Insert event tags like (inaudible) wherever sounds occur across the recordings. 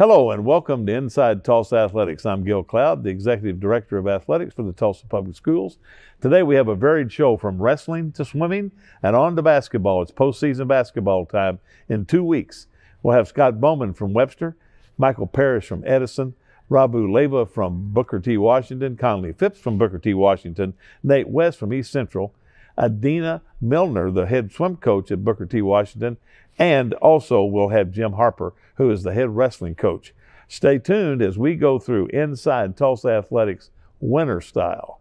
Hello and welcome to Inside Tulsa Athletics. I'm Gil Cloud, the Executive Director of Athletics for the Tulsa Public Schools. Today we have a varied show from wrestling to swimming and on to basketball. It's postseason basketball time in two weeks. We'll have Scott Bowman from Webster, Michael Parish from Edison, Rabu Leyva from Booker T. Washington, Conley Phipps from Booker T. Washington, Nate West from East Central, Adina Milner, the head swim coach at Booker T. Washington, and also we'll have Jim Harper, who is the head wrestling coach. Stay tuned as we go through Inside Tulsa Athletics winter style.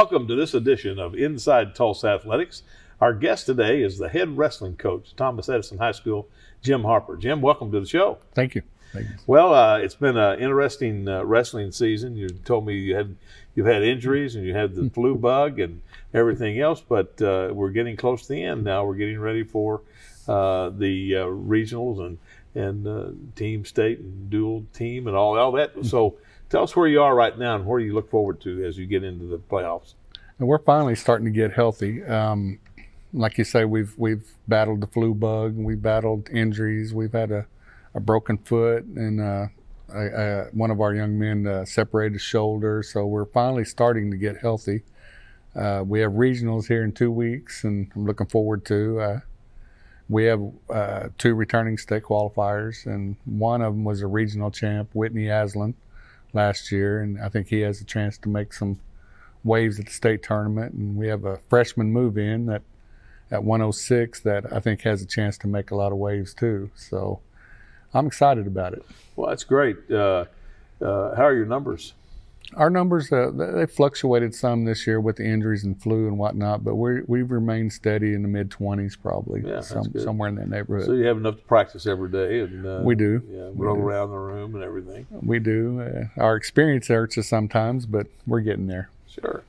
Welcome to this edition of Inside Tulsa Athletics. Our guest today is the head wrestling coach, Thomas Edison High School, Jim Harper. Jim, welcome to the show. Thank you. Thank you. Well, uh, it's been an interesting uh, wrestling season. You told me you had you've had injuries and you had the flu bug and everything else, but uh, we're getting close to the end now. We're getting ready for uh, the uh, regionals and and uh, team state and dual team and all all that. So Tell us where you are right now and where you look forward to as you get into the playoffs. And we're finally starting to get healthy. Um, like you say, we've we've battled the flu bug, we've battled injuries, we've had a, a broken foot, and uh, a, a, one of our young men uh, separated his shoulder. So we're finally starting to get healthy. Uh, we have regionals here in two weeks, and I'm looking forward to. Uh, we have uh, two returning state qualifiers, and one of them was a regional champ, Whitney Aslan last year, and I think he has a chance to make some waves at the state tournament. And we have a freshman move in that at 106 that I think has a chance to make a lot of waves too. So I'm excited about it. Well, that's great. Uh, uh, how are your numbers? Our numbers uh, they fluctuated some this year with the injuries and flu and whatnot, but we we've remained steady in the mid 20s probably, yeah, some, somewhere in that neighborhood. So you have enough to practice every day, and uh, we do. Yeah, roll do. around the room and everything. We do. Uh, our experience hurts us sometimes, but we're getting there. Sure.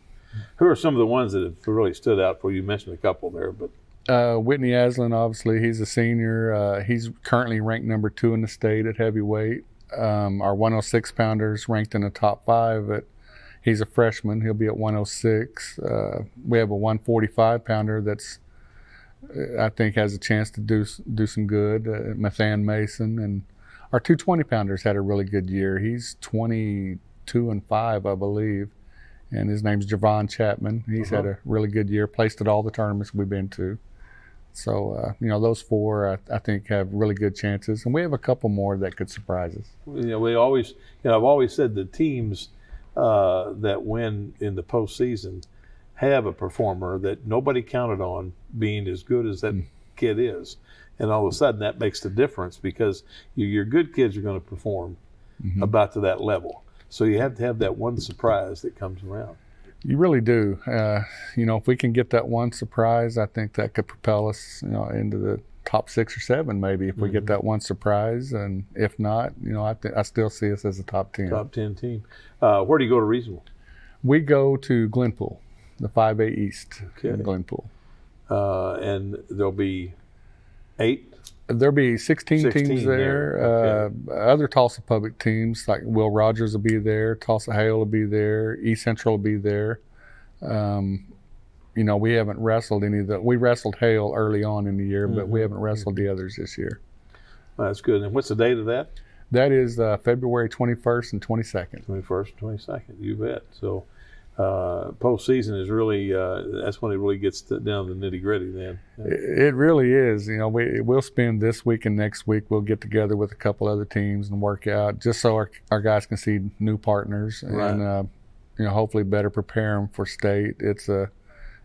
Who are some of the ones that have really stood out for you? You mentioned a couple there, but uh, Whitney Aslan, obviously, he's a senior. Uh, he's currently ranked number two in the state at heavyweight. Um, our 106 pounders ranked in the top five at He's a freshman. He'll be at 106. Uh, we have a 145 pounder that's I think has a chance to do do some good. Uh, Mathan Mason and our 220 pounders had a really good year. He's 22 and five, I believe, and his name's Javon Chapman. He's uh-huh. had a really good year. Placed at all the tournaments we've been to. So uh, you know those four, I, I, think, have really good chances, and we have a couple more that could surprise us. You know, we always, you know, I've always said the teams uh, that win in the postseason have a performer that nobody counted on being as good as that mm. kid is. And all of a sudden, that makes the difference because you, your good kids are going to perform mm-hmm. about to that level. So you have to have that one surprise that comes around. You really do. Uh, you know, if we can get that one surprise, I think that could propel us, you know, into the top six or seven maybe if we mm-hmm. get that one surprise, and if not, you know, I th- I still see us as a top ten. Top ten team. Uh, where do you go to regional? We go to Glenpool, the five A East okay. in Glenpool. Uh, and there'll be eight. There'll be 16, 16 teams there. there. Okay. Uh, other Tulsa public teams like Will Rogers will be there. Tulsa Hale will be there. East Central will be there. Um, you know, we haven't wrestled any of the. We wrestled Hale early on in the year, mm-hmm. but we mm-hmm. haven't wrestled the others this year. that's good. And what's the date of that? That is uh, February 21st and 22nd. 21st, 22nd. You bet. So, uh, postseason is really uh, that's when it really gets to, down to the nitty gritty. Then it, it, really is. You know, we we'll spend this week and next week. We'll get together with a couple other teams and work out just so our our guys can see new partners right. and uh, you know hopefully better prepare them for state. It's a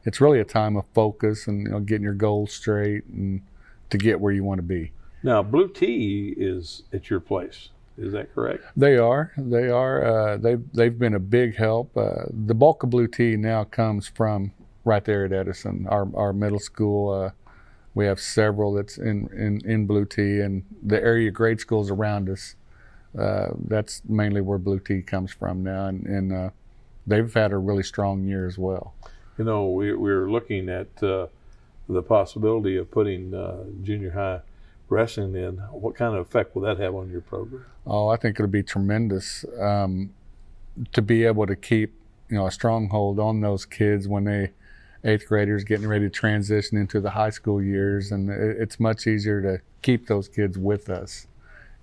it's really a time of focus and you know, getting your goals straight and to get where you want to be. Now, Blue Tea is at your place. Is that correct? They are. They are. Uh, they've they've been a big help. Uh, the bulk of Blue Tea now comes from right there at Edison, our our middle school. Uh, we have several that's in, in, in Blue Tea, and the area grade schools around us Uh, that's mainly where Blue Tea comes from now, and, and uh, they've had a really strong year as well. You know, we, we're looking at uh, the possibility of putting uh, junior high wrestling in. What kind of effect will that have on your program? Oh, I think it'll be tremendous um, to be able to keep you know a stronghold on those kids when they eighth graders getting ready to transition into the high school years, and it, it's much easier to keep those kids with us.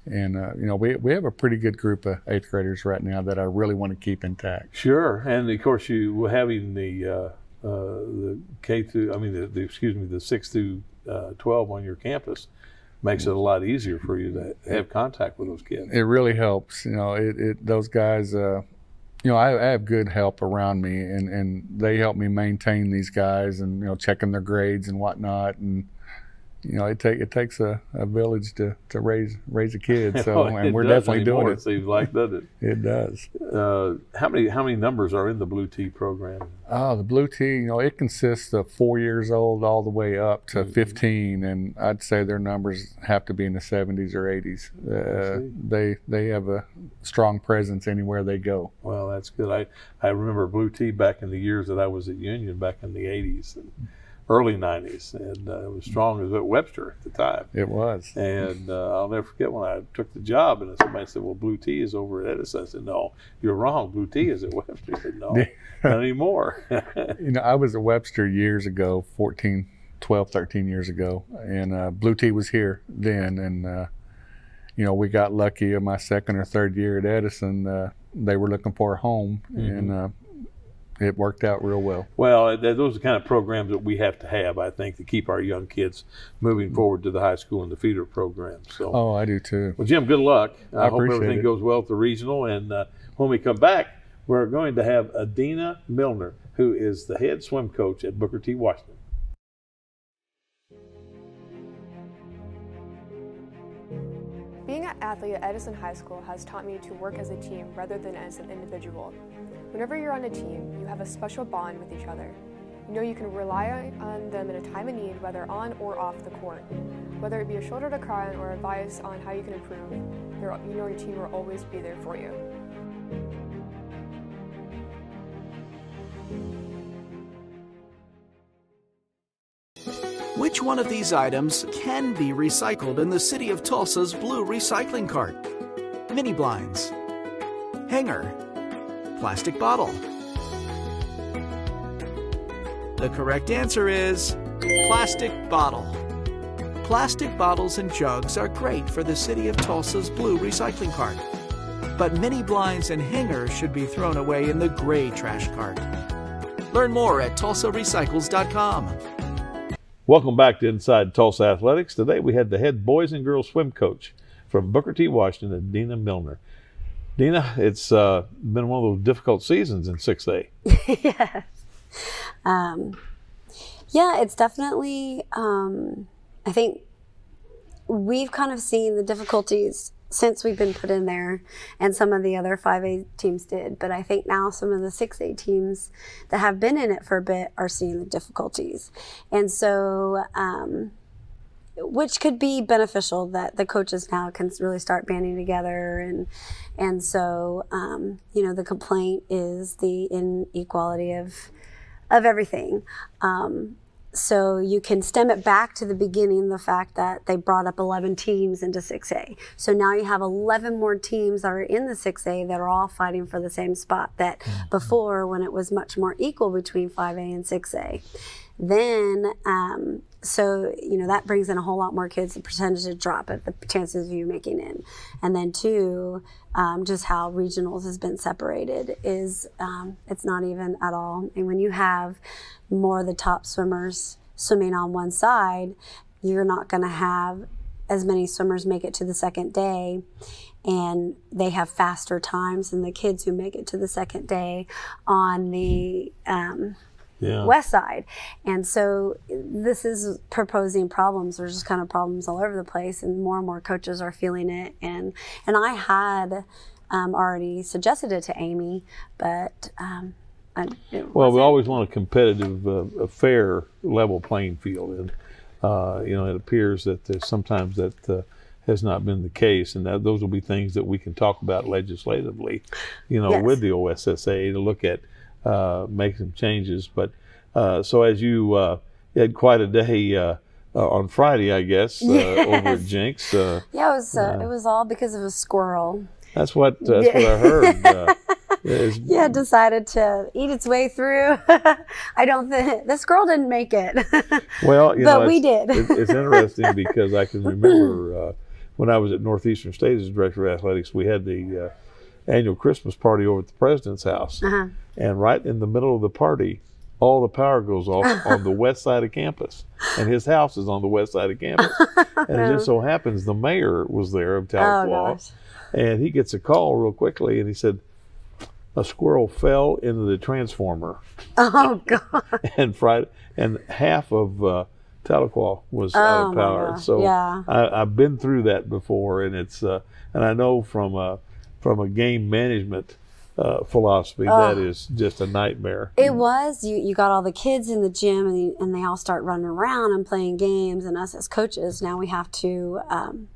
And uh, you know, we we have a pretty good group of eighth graders right now that I really want to keep intact. Sure, and of course, you having the uh, uh, the K through, I mean, the, the, excuse me, the six through uh, twelve on your campus makes it a lot easier for you to have contact with those kids. It really helps. You know, it, it those guys. Uh, you know, I, I, have good help around me, and, and they help me maintain these guys, and you know, checking their grades and whatnot, and you know, it take it takes a, a village to, to raise raise a kid. (laughs) So, and we're definitely doing it. It seems like, doesn't it? (laughs) it does. Uh, how many how many numbers are in the Blue Tea program? Oh, the Blue Tea, you know, it consists of four years old all the way up to mm-hmm. 15, and I'd say their numbers have to be in the 70s or 80s. Uh, they they have a strong presence anywhere they go. Well, that's good. I I remember Blue Tea back in the years that I was at Union back in the 80s. And, early 90s, and uh, it was strong as at Webster at the time. It was. And uh, I'll never forget when I took the job, and somebody said, Well, Blue Tea is over at Edison. I said, No, you're wrong. Blue Tea is at (laughs) Webster. I said, No, (laughs) not anymore. you know, I was at Webster years ago, 14, 12, 13 years ago, and uh, Blue Tea was here then. And, uh, you know, we got lucky in my second or third year at Edison. Uh, they were looking for a home, mm-hmm. and uh, it worked out real well. Well, those are the kind of programs that we have to have, I think, to keep our young kids moving mm. forward to the high school and the feeder programs. So, oh, I do too. Well, Jim, good luck. I, I hope everything it. goes well at the regional. And uh, when we come back, we're going to have Adina Milner, who is the head swim coach at Booker T. Washington. Being an athlete at Edison High School has taught me to work as a team rather than as an individual. Whenever you're on a team, you have a special bond with each other. You know you can rely on them in a time of need, whether on or off the court. Whether it be a shoulder to cry on or advice on how you can improve, you know your team will always be there for you. Which one of these items can be recycled in the City of Tulsa's blue recycling cart? Mini blinds, hanger, plastic bottle? The correct answer is plastic bottle. Plastic bottles and jugs are great for the City of Tulsa's blue recycling cart. But mini blinds and hangers should be thrown away in the gray trash cart. Learn more at tulsarecycles.com. Welcome back to Inside Tulsa Athletics. Today we had the head boys and girls swim coach from Booker T. Washington, Dina Milner. Dina, it's uh, been one of those difficult seasons in 6A. (laughs) yes. Um, yeah, it's definitely, um, I think we've kind of seen the difficulties since we've been put in there, and some of the other 5A teams did. But I think now some of the 6A teams that have been in it for a bit are seeing the difficulties. And so, um, which could be beneficial that the coaches now can really start banding together and and so um, you know the complaint is the inequality of of everything. Um, so you can stem it back to the beginning the fact that they brought up 11 teams into 6a so now you have 11 more teams that are in the 6a that are all fighting for the same spot that mm-hmm. before when it was much more equal between 5a and 6a then um, so you know that brings in a whole lot more kids the percentage to drop at the chances of you making in and then two um, just how regionals has been separated is um, it's not even at all. And when you have more of the top swimmers swimming on one side you're not going to have as many swimmers make it to the second day. And they have faster times than the kids who make it to the second day on the um, yeah. west side. And so this is proposing problems. There's just kind of problems all over the place, and more and more coaches are feeling it. And and I had um, already suggested it to Amy, but. Um, I, well, we always want a competitive, uh, a fair, level playing field, and uh, you know it appears that there's sometimes that uh, has not been the case, and that those will be things that we can talk about legislatively, you know, Yes. with the OSSAA to look at uh, make some changes. But uh, so as you uh, had quite a day uh, uh, on Friday, I guess, uh, over at Yes. Jenks. Uh, (laughs) Yeah, it was uh, it was all because of a squirrel. that's what that's what I heard. Uh, (laughs) is- Yeah, decided to eat its way through. (laughs) I don't think the squirrel didn't make it. Well, you But know, we did. it- it's interesting because I can remember uh, when I was at Northeastern State as director of athletics, we had the uh, annual Christmas party over at the president's house, Uh-huh. and right in the middle of the party, all the power goes off (laughs) on the west side of campus, and his house is on the west side of campus. (laughs) and it just so happens the mayor was there of oh Tahlequah, gosh. and he gets a call real quickly, and he said. A squirrel fell into the transformer Oh god. (laughs) and Friday, and half of uh, Tahlequah was out Oh, of power. So yeah. I, I've been through that before, and it's uh, and I know from a from a game management uh, philosophy that is just a nightmare. It was you. You got all the kids in the gym, and, you, and they all start running around and playing games. And us as coaches, now we have to. Um,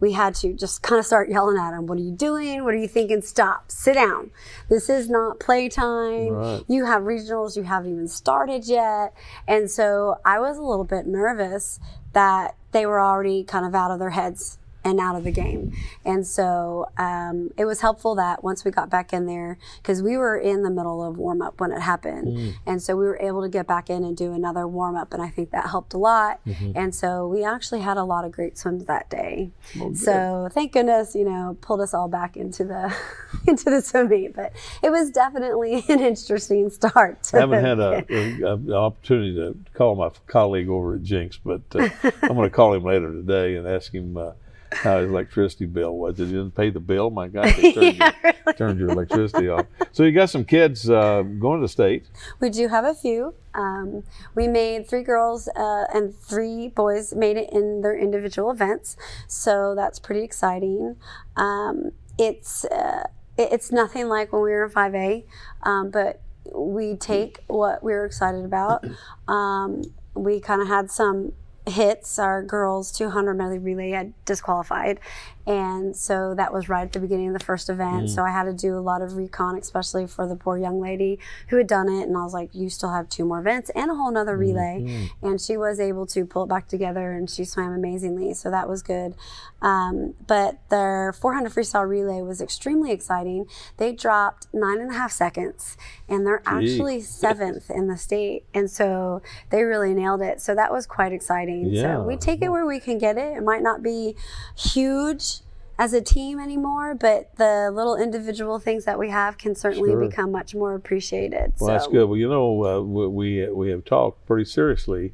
we had to just kind of start yelling at them. What are you doing? What are you thinking? Stop. Sit down. This is not playtime. Right. You have regionals. You haven't even started yet. And so I was a little bit nervous that they were already kind of out of their heads and out of the game. And so um, it was helpful that once we got back in there, because we were in the middle of warm up when it happened. And so we were able to get back in and do another warm up. And I think that helped a lot. And so we actually had a lot of great swims that day. so thank goodness, you know, pulled us all back into the (laughs) into the swimming. But it was definitely (laughs) an interesting start. to I haven't had the- a, a, an opportunity to call my colleague over at Jenks, but uh, I'm going to call him later today and ask him uh, how his electricity bill was. Did he didn't pay the bill? My God, they (laughs) turned, your, turned your electricity off. So you got some kids uh, going to the state. We do have a few. Um, we made three girls uh, and three boys made it in their individual events, so that's pretty exciting. Um, it's uh, it's nothing like when we were in 5A, um, but we take what we were excited about. Um, we kind of had some hits. Our girls 200 medley relay had disqualified, and so that was right at the beginning of the first event. So I had to do a lot of recon, especially for the poor young lady who had done it. And I was like, "You still have two more events and a whole nother relay," and she was able to pull it back together, and she swam amazingly. So that was good. Um, but their 400 freestyle relay was extremely exciting. They dropped nine and a half seconds, and they're actually seventh in the state, and so they really nailed it. So that was quite exciting. Yeah. So we take it where we can get it. It might not be huge as a team anymore, but the little individual things that we have can certainly Sure. become much more appreciated. Well, so. that's good. Well, you know, uh, we we have talked pretty seriously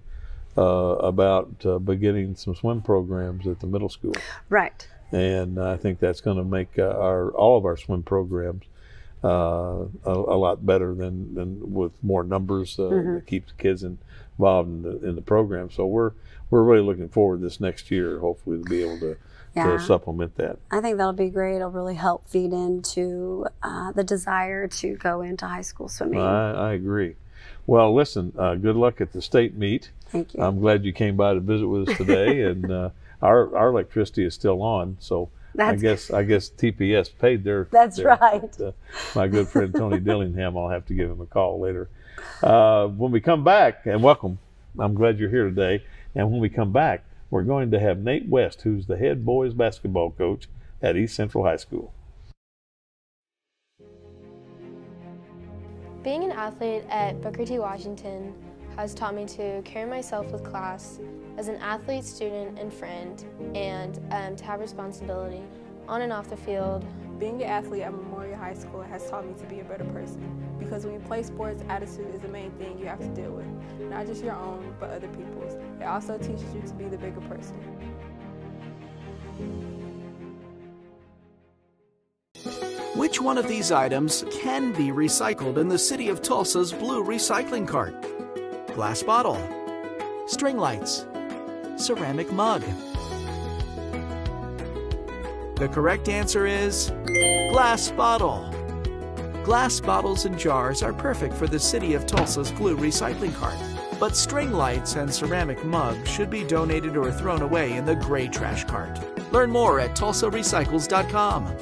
uh, about uh, beginning some swim programs at the middle school, Right. and I think that's going to make uh, our all of our swim programs uh, a, a lot better than, than with more numbers uh, that keeps the kids involved in the in the program. So we're we're really looking forward this next year, hopefully, to be able to, Yeah. to supplement that. I think that'll be great. It'll really help feed into uh, the desire to go into high school swimming. I, I agree. Well, listen, uh, good luck at the state meet. Thank you. I'm glad you came by to visit with us today, (laughs) and uh, our our electricity is still on. So I That's- guess I guess TPS paid their. (laughs) That's their- right. uh, my good friend Tony (laughs) Dillingham. I'll have to give him a call later. Uh, when we come back, and welcome. I'm glad you're here today. And when we come back, we're going to have Nate West, who's the head boys basketball coach at East Central High School. Being an athlete at Booker T. Washington has taught me to carry myself with class as an athlete, student, and friend, and um, to have responsibility on and off the field. Being an athlete at Memorial High School has taught me to be a better person because when you play sports, attitude is the main thing you have to deal with. Not just your own, but other people's. It also teaches you to be the bigger person. Which one of these items can be recycled in the city of Tulsa's blue recycling cart? Glass bottle, string lights, ceramic mug. The correct answer is glass bottle. Glass bottles and jars are perfect for the city of Tulsa's blue recycling cart. But string lights and ceramic mugs should be donated or thrown away in the gray trash cart. Learn more at tulsarecycles.com.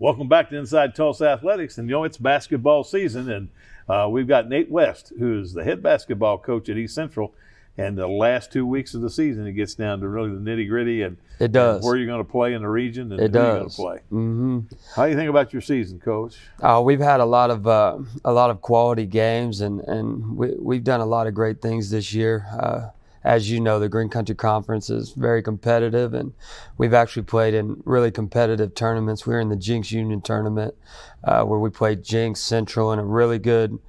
Welcome back to Inside Tulsa Athletics, and you know it's basketball season, and uh, we've got Nate West, who's the head basketball coach at East Central, and the last two weeks of the season, it gets down to really the nitty gritty and It does. and where you're going to play in the region and It who you're going to does. play. hmm How do you think about your season, Coach? Uh, we've had a lot of uh, a lot of quality games, and and we, we've done a lot of great things this year. Uh, as you know, the Green Country Conference is very competitive, and we've actually played in really competitive tournaments. We were in the Jenks Union tournament, uh, where we played Jenks Central in a really good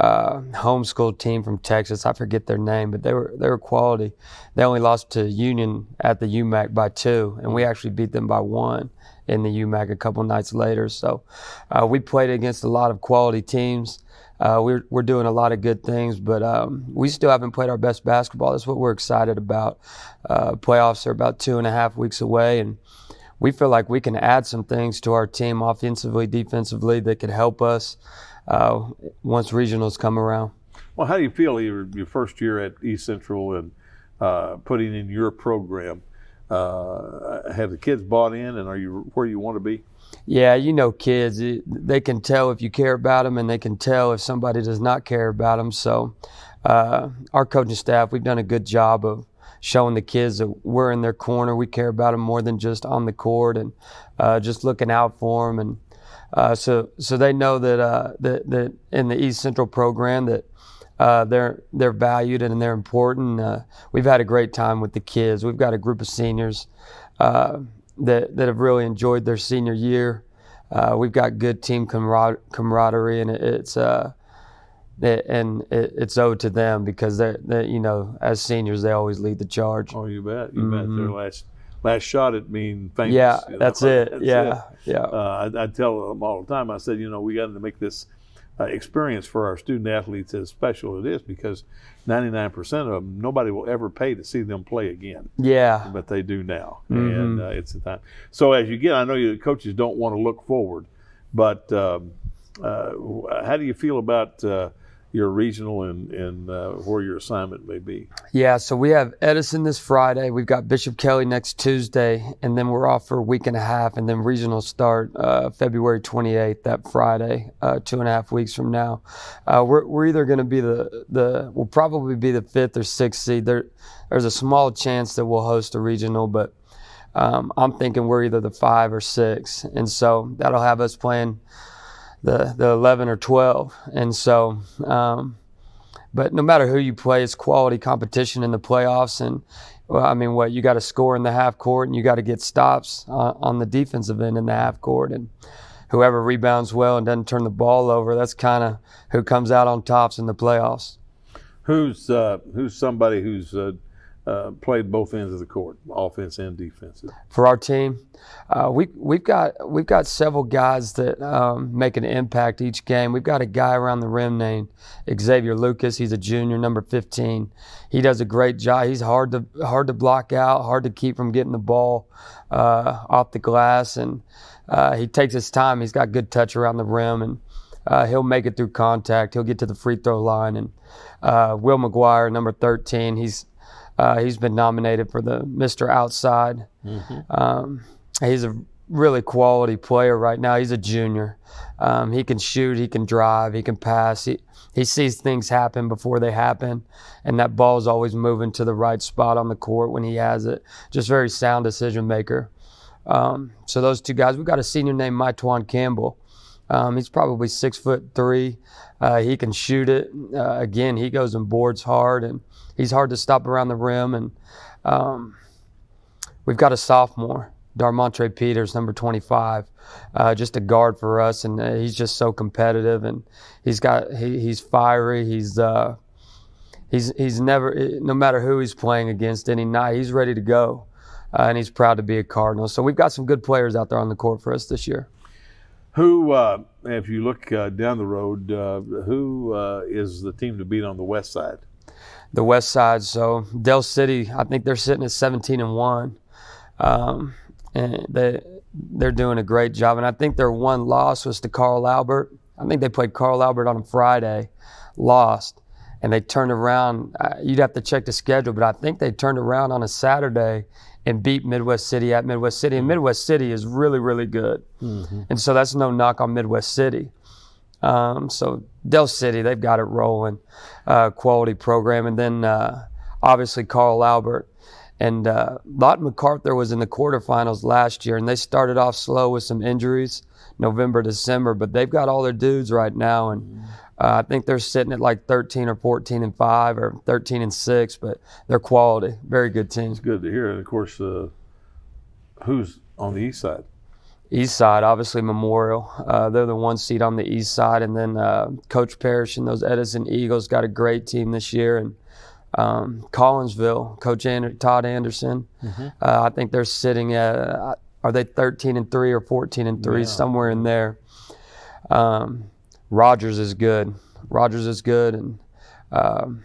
uh, homeschool team from Texas. I forget their name, but they were they were quality. They only lost to Union at the UMAC by two, and we actually beat them by one in the UMAC a couple nights later. So uh, we played against a lot of quality teams. Uh, we're we're doing a lot of good things, but um, we still haven't played our best basketball. That's what we're excited about. Uh, playoffs are about two and a half weeks away, and we feel like we can add some things to our team offensively, defensively that could help us uh, once regionals come around. Well, how do you feel your, your first year at East Central and uh, putting in your program? Uh, have the kids bought in, and are you where you want to be? Yeah, you know, kids, they can tell if you care about them, and they can tell if somebody does not care about them. So, uh, our coaching staff, we've done a good job of showing the kids that we're in their corner. We care about them more than just on the court, and uh, just looking out for them. And uh, so, so they know that uh, that that in the East Central program that. Uh, they're they're valued and they're important. Uh, we've had a great time with the kids. We've got a group of seniors uh, that that have really enjoyed their senior year. Uh, we've got good team camar- camaraderie, and it, it's uh, it, and it, it's owed to them because they're, they you know as seniors they always lead the charge. Oh, you bet, you bet. Their last last shot at being famous. Mm-hmm. Yeah, you know, that's it. that's yeah, yeah. Uh, I, I tell them all the time. I said, you know, we got to make this uh, experience for our student athletes as special as it is because 99% of them nobody will ever pay to see them play again. yeah. but they do now, Mhm. and uh, it's the time. So as you get, I know you coaches don't want to look forward, but um, uh, how do you feel about uh, your regional and and uh, where your assignment may be? Yeah, so we have Edison this Friday. We've got Bishop Kelly next Tuesday, and then we're off for a week and a half, and then regional start uh, February 28th, that Friday, uh, two and a half weeks from now. Uh, we're, we're either going to be the the we'll probably be the fifth or sixth seed. There, there's a small chance that we'll host a regional, but um, I'm thinking we're either the five or six, and so that'll have us playing the the 11 or 12, and so. Um, but no matter who you play, it's quality competition in the playoffs. And well, I mean, what you got to score in the half court, and you got to get stops on, on the defensive end in the half court, and whoever rebounds well and doesn't turn the ball over, that's kind of who comes out on tops in the playoffs. Who's uh, who's somebody who's uh, uh, played both ends of the court, offense and defense. for our team. Uh, we we've got we've got several guys that um, make an impact each game. We've got a guy around the rim named Xavier Lucas. He's a junior, number 15. He does a great job. He's hard to hard to block out, hard to keep from getting the ball uh, off the glass, and uh, he takes his time. He's got good touch around the rim, and uh, he'll make it through contact. He'll get to the free throw line. And uh, Will McGuire, number 13, he's uh, he's been nominated for the Mr. Outside. Um, he's a really quality player right now. He's a junior. Um, he can shoot, he can drive, he can pass. He, he sees things happen before they happen, and that ball is always moving to the right spot on the court when he has it. Just very sound decision maker. Um, so those two guys. We've got a senior named Mytwan Campbell. Um, he's probably six foot three. Uh, he can shoot it. Uh, again, he goes and boards hard, and he's hard to stop around the rim. And um, we've got a sophomore, Darmontre Peters, number 25, uh, just a guard for us, and uh, he's just so competitive, and he's got he, he's fiery. He's uh, he's he's never no matter who he's playing against any night, he's ready to go, uh, and he's proud to be a Cardinal. So we've got some good players out there on the court for us this year. Who, uh, if you look uh, down the road, uh, who uh, is the team to beat on the west side? the west side. So Del City, I think they're sitting at 17 and one, um, and they they're doing a great job. And I think their one loss was to Carl Albert. I think they played Carl Albert on a Friday, lost, and they turned around. Uh, you'd have to check the schedule, but I think they turned around on a Saturday and beat Midwest City at Midwest City. And Midwest City is really, really good. And so that's no knock on Midwest City. Um, so Del City, they've got it rolling, uh, quality program. And then uh, obviously Carl Albert. And uh, Lawton MacArthur was in the quarterfinals last year, and they started off slow with some injuries, November, December, but they've got all their dudes right now. And uh, I think they're sitting at like 13 or 14 and 5 or 13 and 6, but they're quality. Very good team. It's Good to hear. And of course, uh, who's on the east side? East side, obviously Memorial. Uh, they're the one seed on the east side, and then uh, Coach Parish and those Edison Eagles got a great team this year, and um, Collinsville, Coach Ander- Todd Anderson. Uh, I think they're sitting at uh, are they 13 and three or 14 and three, somewhere in there. Um, Rogers is good. Rogers is good, and um,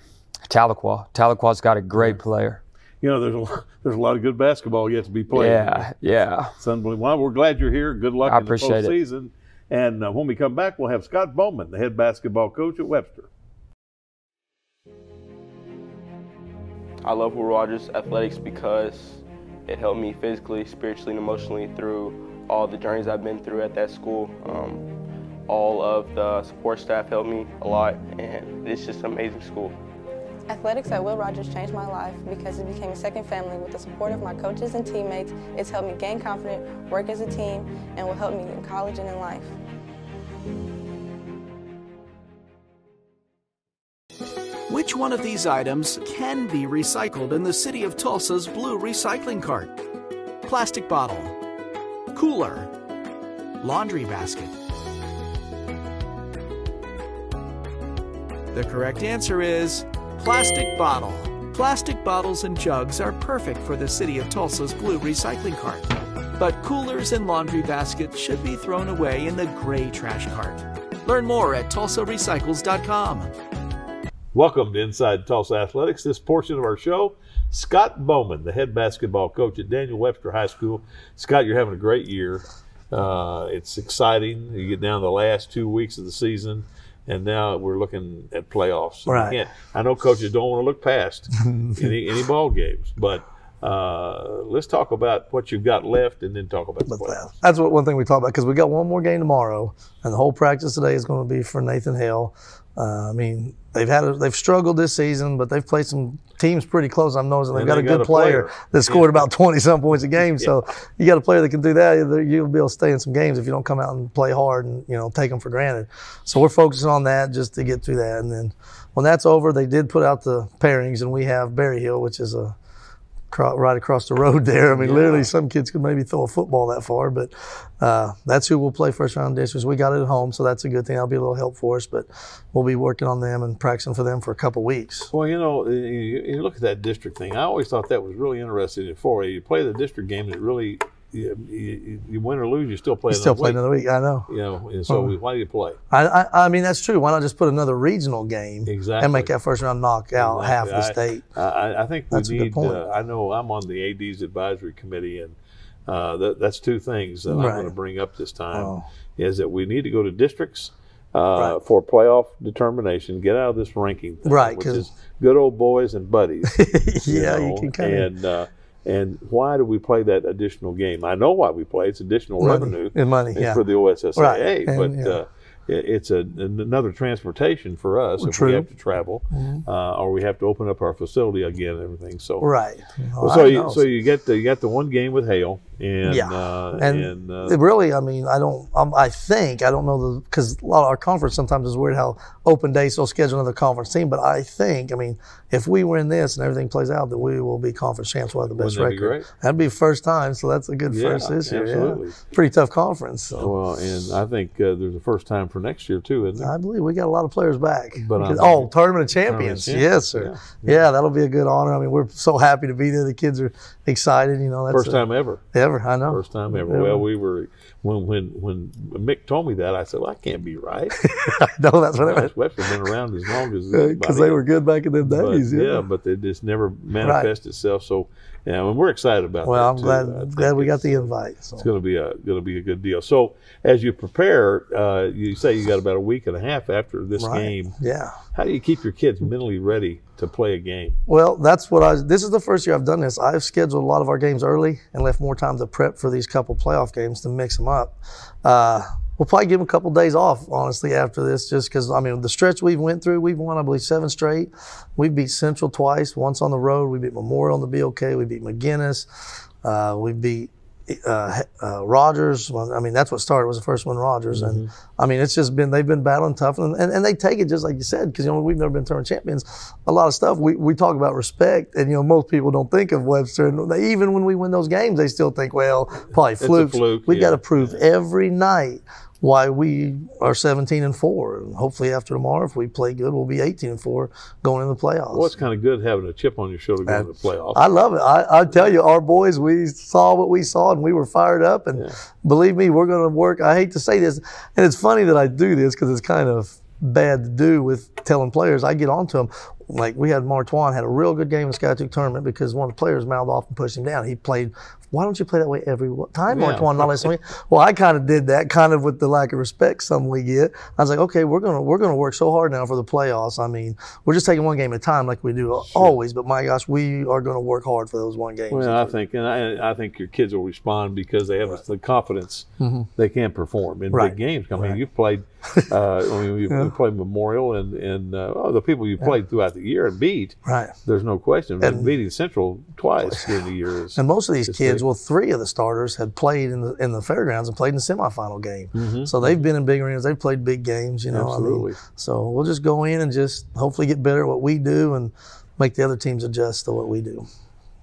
Tahlequah. Tahlequah's got a great player. You know, there's a lot, there's a lot of good basketball yet to be played. Yeah, yeah. It's unbelievable. Well, we're glad you're here. Good luck I in the appreciate it. postseason. And uh, when we come back, we'll have Scott Bowman, the head basketball coach at Webster. I love Will Rogers Athletics because it helped me physically, spiritually, and emotionally through all the journeys I've been through at that school. Um, all of the support staff helped me a lot, and it's just an amazing school. Athletics at Will Rogers changed my life because it became a second family with the support of my coaches and teammates. It's helped me gain confidence, work as a team, and will help me in college and in life. Which one of these items can be recycled in the city of Tulsa's blue recycling cart? Plastic bottle, cooler, laundry basket. The correct answer is plastic bottle. Plastic bottles and jugs are perfect for the city of Tulsa's blue recycling cart. But coolers and laundry baskets should be thrown away in the gray trash cart. Learn more at tulsarecycles.com. Welcome to Inside Tulsa Athletics. This portion of our show, Scott Bowman, the head basketball coach at Daniel Webster High School. Scott, you're having a great year. Uh, it's exciting. You get down to the last two weeks of the season, and now we're looking at playoffs. Right. I know coaches don't want to look past (laughs) any, any ball games, but uh, let's talk about what you've got left, and then talk about the playoffs. that's what one thing we talk about because we got one more game tomorrow, and the whole practice today is going to be for Nathan Hale. Uh, I mean, they've had a, they've struggled this season, but they've played some teams pretty close. I'm noticing they've got they a got good a player, player. that scored about (laughs) 20 some points a game. So you got a player that can do that. you'll- be able to stay in some games if you don't come out and play hard and you know take them for granted. So we're focusing on that just to get through that, and then when that's over, they did put out the pairings, and we have Berryhill, which is a right across the road there. I mean, literally, some kids could maybe throw a football that far, but uh, that's who we'll play first round districts. We got it at home, so that's a good thing. That'll be a little help for us, but we'll be working on them and practicing for them for a couple weeks. Well, you know, you, you look at that district thing. I always thought that was really interesting in 4A. You play the district game, and it really, you, you, you win or lose, you still play We still play week. another week. I know. You know, and so Uh-huh. why do you play? I, I, I mean, that's true. Why not just put another regional game Exactly. and make that first round knock knockout half the state? I, I- I think we That's a good point. Uh, I know I'm on the AD's advisory committee, and uh, that, that's two things that I'm going to bring up this time. Oh. Is that we need to go to districts uh, Right. for playoff determination, get out of this ranking thing, Right, which 'cause- is good old boys and buddies. (laughs) yeah, know, you can kind of and uh, and why do we play that additional game? I know why we play. It's additional Money. revenue And money, yeah. for the OSSAA, Right, but and, yeah. uh, it's a, another transportation for us if True. we have to travel, uh, or we have to open up our facility again and everything. So right. well, Well, so you know. so you get the you got the one game with Hale, and Yeah. uh, and, and, uh, really, I mean, I don't, um, I think, I don't know the, because a lot of our conference sometimes is weird how open days will schedule another conference team, but I think, I mean, if we win this and everything plays out, that we will be conference champs. We'll have the best Wouldn't that be record. great? That'd be first time, so that's a good Yeah, first this year. absolutely. Yeah. Pretty tough conference. So well, and I think uh, there's a first time for next year too, isn't there? I believe we got a lot of players back. But Because- oh, tournament of champions. Yes, sir. Yeah. that'll be a good honor. I mean, we're so happy to be there. The kids are excited. You know, that's First a- time ever. Ever. I know. First time ever. Ever. Well, we were when when when Mick told me that, I said, "Well, that can't be right." (laughs) I know that's what I meant. Webster's been around as long as Because they were good back in them But, days. yeah. but it just never manifested itself. So, yeah, and we're excited about Well, that. I'm too. glad I glad we got the invite. So. It's going to be a going to be a good deal. So, as you prepare, uh, you say you got about a week and a half after this Right. game. Yeah. How do you keep your kids mentally ready to play a game? Well, that's what I. This is the first year I've done this. I've scheduled a lot of our games early and left more time to prep for these couple playoff games to mix them up. Uh, we'll probably give them a couple days off, honestly, after this, just because I mean the stretch we've went through, we've won I believe seven straight. We beat Central twice, once on the road. We beat Memorial on the BOK. We beat McGuinness. Uh, we beat uh, uh, Rogers. Well, I mean, that's what started. Was the first one Rogers, mm-hmm. and I mean, it's just been they've been battling tough, and, and, and they take it just like you said, because you know we've never been tournament champions. A lot of stuff we, we talk about respect, and you know most people don't think of Webster, and they, even when we win those games, they still think, well, probably flukes. Fluke, we yeah. got to prove every night why we are 17 and four. And hopefully after tomorrow, if we play good, we'll be 18 and four going in the playoffs. Well, it's kind of good having a chip on your shoulder going to the playoffs. I love it. I, I tell you, our boys, we saw what we saw and we were fired up. And Yeah. believe me, we're going to work. I hate to say this, and it's funny that I do this because it's kind of bad to do with telling players. I get on to them. Like we had Martwan had a real good game in the Skiatook tournament because one of the players mouthed off and pushed him down. He played. Why don't you play that way every time, Yeah. Martwan? Not listen to me. Well, I kind of did that, kind of with the lack of respect some we get. I was like, okay, we're gonna we're gonna work so hard now for the playoffs. I mean, we're just taking one game at a time, like we do always. But my gosh, we are gonna work hard for those one games. Well, I think, and I, I think your kids will respond because they have the confidence they can perform in Mm-hmm. Right. big games. I mean, Right. you've played. (laughs) Uh, I mean, we, Yeah. we played Memorial and and uh, oh, the people you played throughout the year and beat. right. There's no question. And- beating Central twice (laughs) during the year is. And most of these kids, big. well, three of the starters had played in the in the fairgrounds and played in the semifinal game. Mhm. So they've been in big arenas. They've played big games. You know, I mean, so we'll just go in and just hopefully get better at what we do and make the other teams adjust to what we do.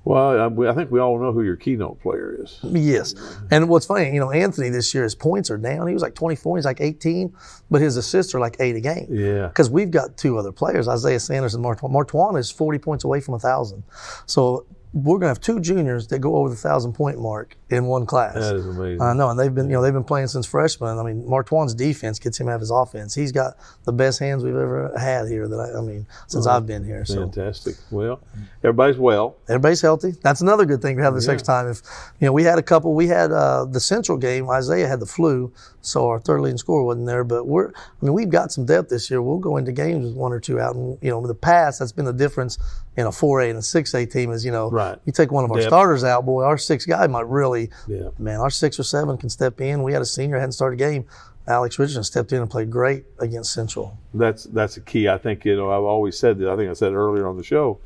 Well, I, I think we all know who your keynote player is. Yes. And what's funny, you know, Anthony this year, his points are down. He was like 24, he's like 18, but his assists are like eight a game. Yeah. Because we've got two other players, Isaiah Sanders and Martwan. Martwan is 40 points away from a 1,000. So we're going to have two juniors that go over the 1,000 point mark in one class. That is amazing. I know, and they've been, you know, they've been playing since freshman. I mean, Martwan's defense gets him out of his offense. He's got the best hands we've ever had here. That I, I mean, since I've been here. So Fantastic. Well, everybody's well. everybody's healthy. That's another good thing to have this next time. If you know, we had a couple. We had uh, the Central game. Isaiah had the flu, so our third leading scorer wasn't there. But we're, I mean, we've got some depth this year. We'll go into games with one or two out. And you know, in the past, that's been the difference in a 4A and a 6A team. Is you know, Right. you take one of our Depth. starters out, boy, our six guy might really, Yeah. man, our six or seven can step in. We had a senior hadn't started a game. Alex Richardson stepped in and played great against Central. That's that's a key. I think you know I've always said that. I think I said earlier on the show.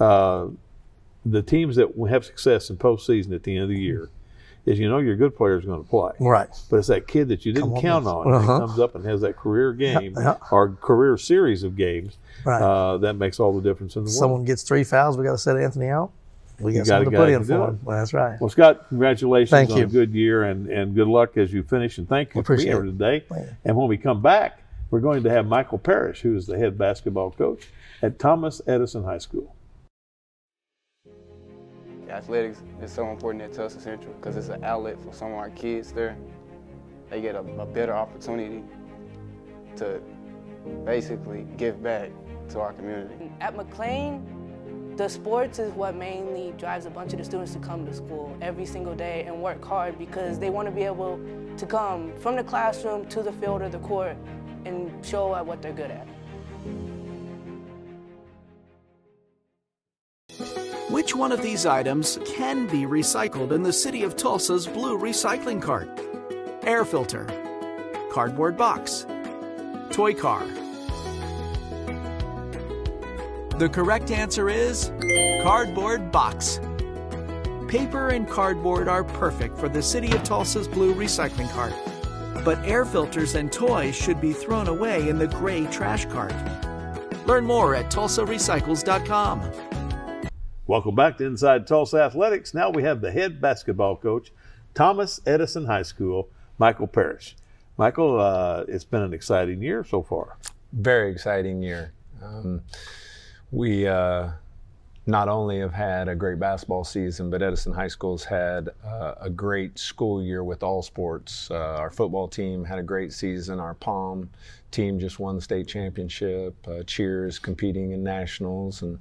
Uh, the teams that have success in postseason at the end of the year is you know your good player is going to play. Right. But it's that kid that you didn't on, count on Uh-huh. that comes up and has that career game yeah. or career series of games. Right. Uh, that makes all the difference in the world. Someone gets three fouls, we got to set Anthony out. We got got something to put in for him. Well, that's right. Well, Scott, congratulations Thank on you. a good year and, and good luck as you finish. And thank you for being here today. And when we come back, we're going to have Michael Parish, who is the head basketball coach at Thomas Edison High School. Athletics is so important at Tulsa Central because it's an outlet for some of our kids there. They get a, a better opportunity to basically give back to our community. At McLean, the sports is what mainly drives a bunch of the students to come to school every single day and work hard because they want to be able to come from the classroom to the field or the court and show what they're good at. Which one of these items can be recycled in the city of Tulsa's blue recycling cart? Air filter, cardboard box, toy car. The correct answer is cardboard box. Paper and cardboard are perfect for the city of Tulsa's blue recycling cart. But air filters and toys should be thrown away in the gray trash cart. Learn more at tulsarecycles.com. Welcome back to Inside Tulsa Athletics. Now we have the head basketball coach, Thomas Edison High School, Michael Parish. Michael, uh, it's been an exciting year so far. very exciting year. Um, we uh, not only have had a great basketball season, but Edison High School's had uh, a great school year with all sports. Uh, our football team had a great season. Our Pom team just won the state championship. Uh, Cheers competing in nationals and.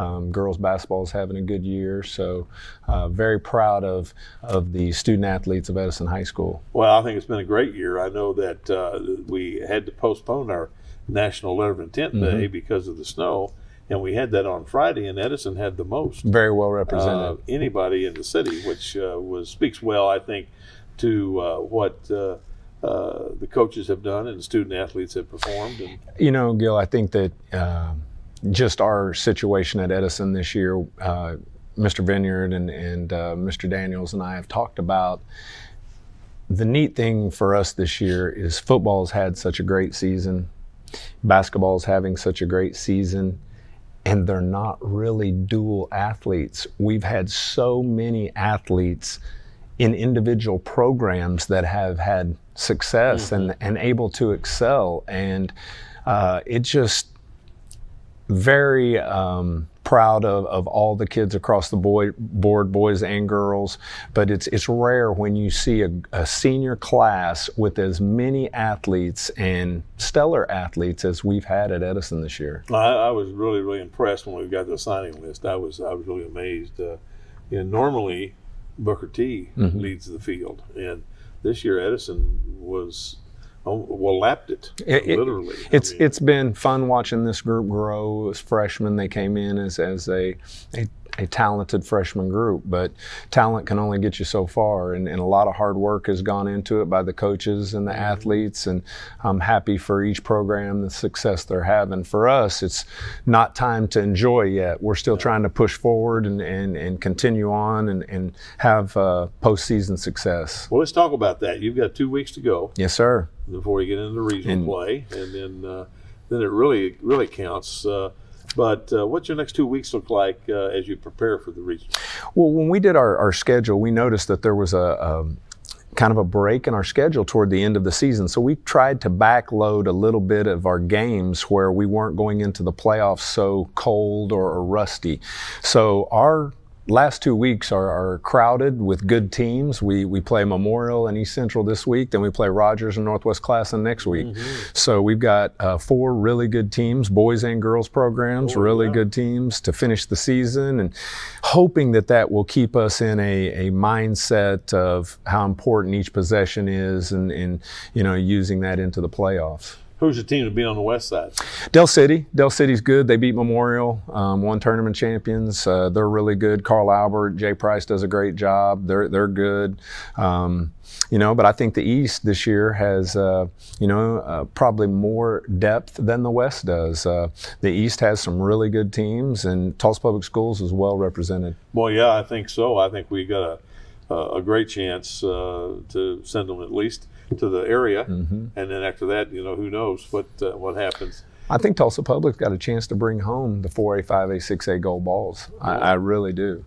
Um, girls basketball is having a good year, so uh, very proud of of the student athletes of Edison High School. Well, I think it's been a great year. I know that uh, we had to postpone our National Letter of Intent Day Mhm. because of the snow, and we had that on Friday, and Edison had the most. Very well represented. Uh, anybody in the city, which uh, was speaks well, I think, to uh, what uh, uh, the coaches have done and the student athletes have performed. And you know, Gil, I think that uh, just our situation at Edison this year, Mr. Vineyard and, and Mr. Daniels and I have talked about the neat thing for us this year is football's had such a great season, basketball's having such a great season, and they're not really dual athletes. We've had so many athletes in individual programs that have had success mm-hmm. and, and able to excel. And uh, it just very um, proud of, of all the kids across the boy, board, boys and girls. But it's it's rare when you see a, a senior class with as many athletes and stellar athletes as we've had at Edison this year. I, I was really really impressed when we got the signing list. I was I was really amazed. Uh, you know, normally Booker T mm-hmm. leads the field, and this year Edison was Oh, well, lapped it, it literally. it's mean, it's been fun watching this group grow as freshmen. They came in as as a, a a talented freshman group, but talent can only get you so far. And, and, a lot of hard work has gone into it by the coaches and the mm-hmm. athletes. And I'm happy for each program, the success they're having. For us, it's not time to enjoy yet. We're still trying to push forward and, and, and continue on and, and have uh, postseason success. Well, let's talk about that. You've got two weeks to go. Yes, sir. Before you get into the regional and, play. And then, uh, then it really, really counts. Uh, but uh, what's your next two weeks look like uh, as you prepare for the region? Well, when we did our, our schedule, we noticed that there was a, a kind of a break in our schedule toward the end of the season. So we tried to backload a little bit of our games where we weren't going into the playoffs so cold or, or rusty. So our last two weeks are, are, crowded with good teams. We we play Memorial and East Central this week, then we play Rogers and Northwest Classen next week. Mm-hmm. So we've got uh, four really good teams, boys and girls programs, oh, really yeah. good teams to finish the season, and hoping that that will keep us in a, a mindset of how important each possession is, and, and you know using that into the playoffs. Who's the team to beat on the west side? Del City. Del City's good. They beat Memorial, um, one tournament champions. Uh, they're really good. Carl Albert, Jay Price does a great job. They're they're good. Um, you know, but I think the East this year has, uh, you know, uh, probably more depth than the West does. Uh, the East has some really good teams, and Tulsa Public Schools is well represented. Well, yeah, I think so. I think we got a, a great chance uh, to send them at least to the area, mm-hmm. and then after that, you know, who knows what uh, what happens. I think Tulsa Public's got a chance to bring home the 4A, 5A, 6A gold balls. I, I really do.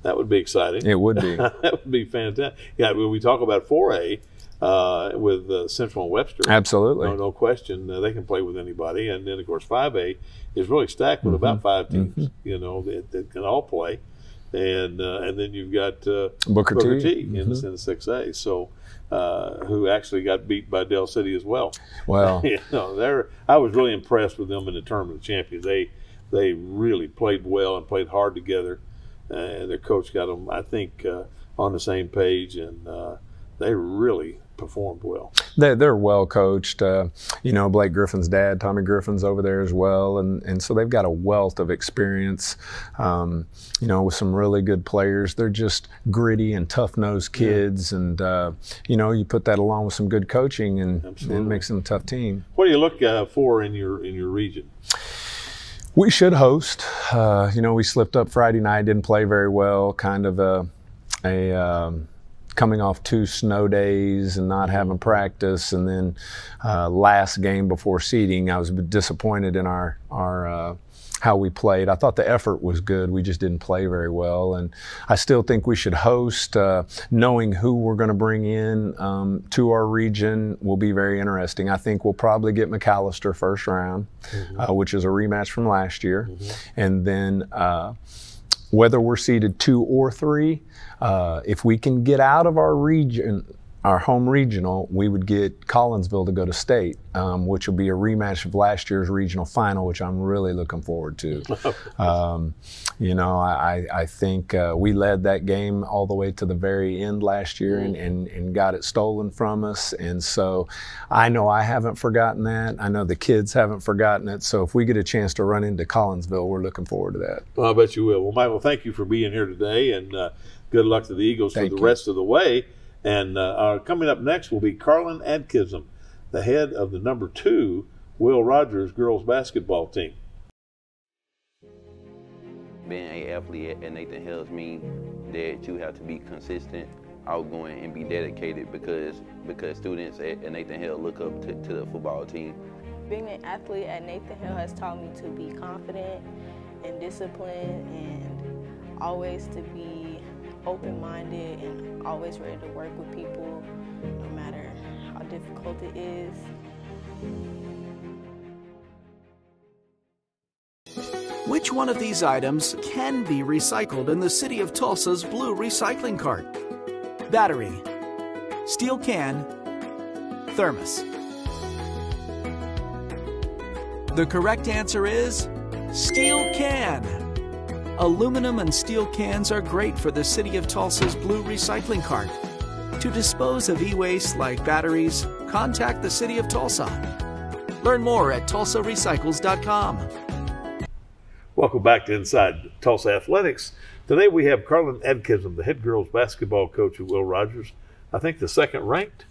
That would be exciting. It would be. (laughs) that would be fantastic. Yeah, when we talk about 4A uh, with uh, Central and Webster, absolutely, no, no question, uh, they can play with anybody. And then of course 5A is really stacked with mm-hmm. about five teams, mm-hmm. you know, that, that, can all play. And uh, and then you've got uh, Booker, Booker T, T mm-hmm. in, the, in 6A. So uh, who actually got beat by Del City as well. Well, (laughs) you know, they're, I was really impressed with them in the tournament of champions. They they really played well and played hard together. And their coach got them, I think, uh, on the same page, and uh, they really performed well. They, they're well coached. Uh, you know, Blake Griffin's dad, Tommy Griffin's over there as well, and and so they've got a wealth of experience. Um, you know, with some really good players. They're just gritty and tough nosed kids, yeah. and uh, you know, you put that along with some good coaching, and it makes them a tough team. What do you look uh, for in your in your region? We should host. Uh, you know, we slipped up Friday night, didn't play very well. Kind of a a um, coming off two snow days and not having practice, and then uh, last game before seeding, I was disappointed in our our uh, how we played. I thought the effort was good. We just didn't play very well, and I still think we should host. Uh, knowing who we're going to bring in um, to our region will be very interesting. I think we'll probably get McAlester first round, mm-hmm. Uh, which is a rematch from last year, mm-hmm. and then uh, whether we're seeded two or three. Uh, if we can get out of our region our home regional, we would get Collinsville to go to state, um, which will be a rematch of last year's regional final, which I'm really looking forward to. (laughs) um, you know, I, I think uh, we led that game all the way to the very end last year and, and, and got it stolen from us. And so I know I haven't forgotten that. I know the kids haven't forgotten it. So if we get a chance to run into Collinsville, we're looking forward to that. Well, I bet you will. Well, Michael, thank you for being here today, and uh, good luck to the Eagles Thank for the you. rest of the way. And uh, coming up next will be Carlin Adkism, the head of the number two Will Rogers girls basketball team. Being an athlete at Nathan Hale's means that you have to be consistent, outgoing, and be dedicated because because students at, at Nathan Hale look up to, to the football team. Being an athlete at Nathan Hale has taught me to be confident and disciplined and always to be open-minded and always ready to work with people no matter how difficult it is. Which one of these items can be recycled in the City of Tulsa's blue recycling cart? Battery, steel can, thermos. The correct answer is steel can. Aluminum and steel cans are great for the City of Tulsa's blue recycling cart. To dispose of e waste like batteries, contact the City of Tulsa. Learn more at tulsarecycles.com. Welcome back to Inside Tulsa Athletics. Today we have Carlin Adkism, the head girls basketball coach at Will Rogers. I think the second ranked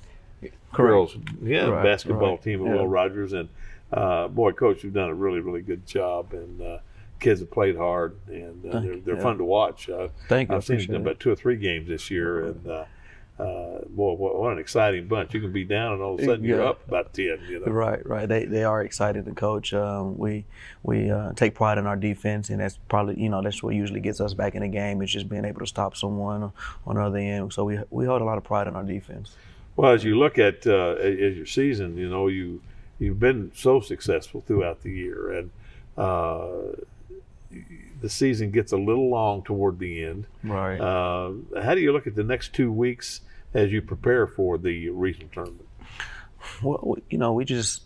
girls, yeah, Right, basketball right, team of yeah. Will Rogers. And uh, boy, coach, you've done a really, really good job. And uh, kids have played hard, and uh, they're, they're yeah. fun to watch. Uh, Thank you, I've seen them about two or three games this year, and uh, uh, boy, what, an exciting bunch! You can be down, and all of a sudden you're up about ten. You know, Right, right. They they are excited to coach. Um, we we uh, take pride in our defense, and that's probably you know that's what usually gets us back in the game. Is just being able to stop someone on the other end. So we we hold a lot of pride in our defense. Well, as you look at uh, as your season, you know you you've been so successful throughout the year, and uh, the season gets a little long toward the end. Right. Uh, how do you look at the next two weeks as you prepare for the regional tournament? Well, you know, we just,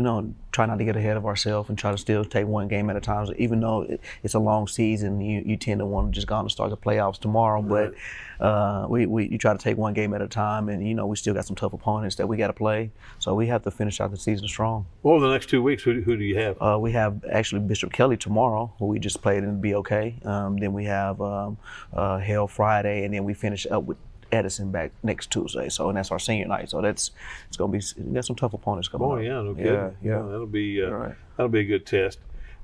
you know, try not to get ahead of ourselves and try to still take one game at a time. So even though it, it's a long season, you, you tend to want to just go on and start the playoffs tomorrow. But uh, we, we you try to take one game at a time, and you know we still got some tough opponents that we got to play. So we have to finish out the season strong. Well, over the next two weeks, who, do- who do you have? Uh, we have actually Bishop Kelley tomorrow, who we just played in BOK. Um, then we have um, uh, Hell Friday, and then we finish up with Edison back next Tuesday. So and that's our senior night. So that's it's gonna be we got some tough opponents coming. Boy, up. yeah, no kidding. Yeah, yeah. that'll be uh, Right. that'll be a good test.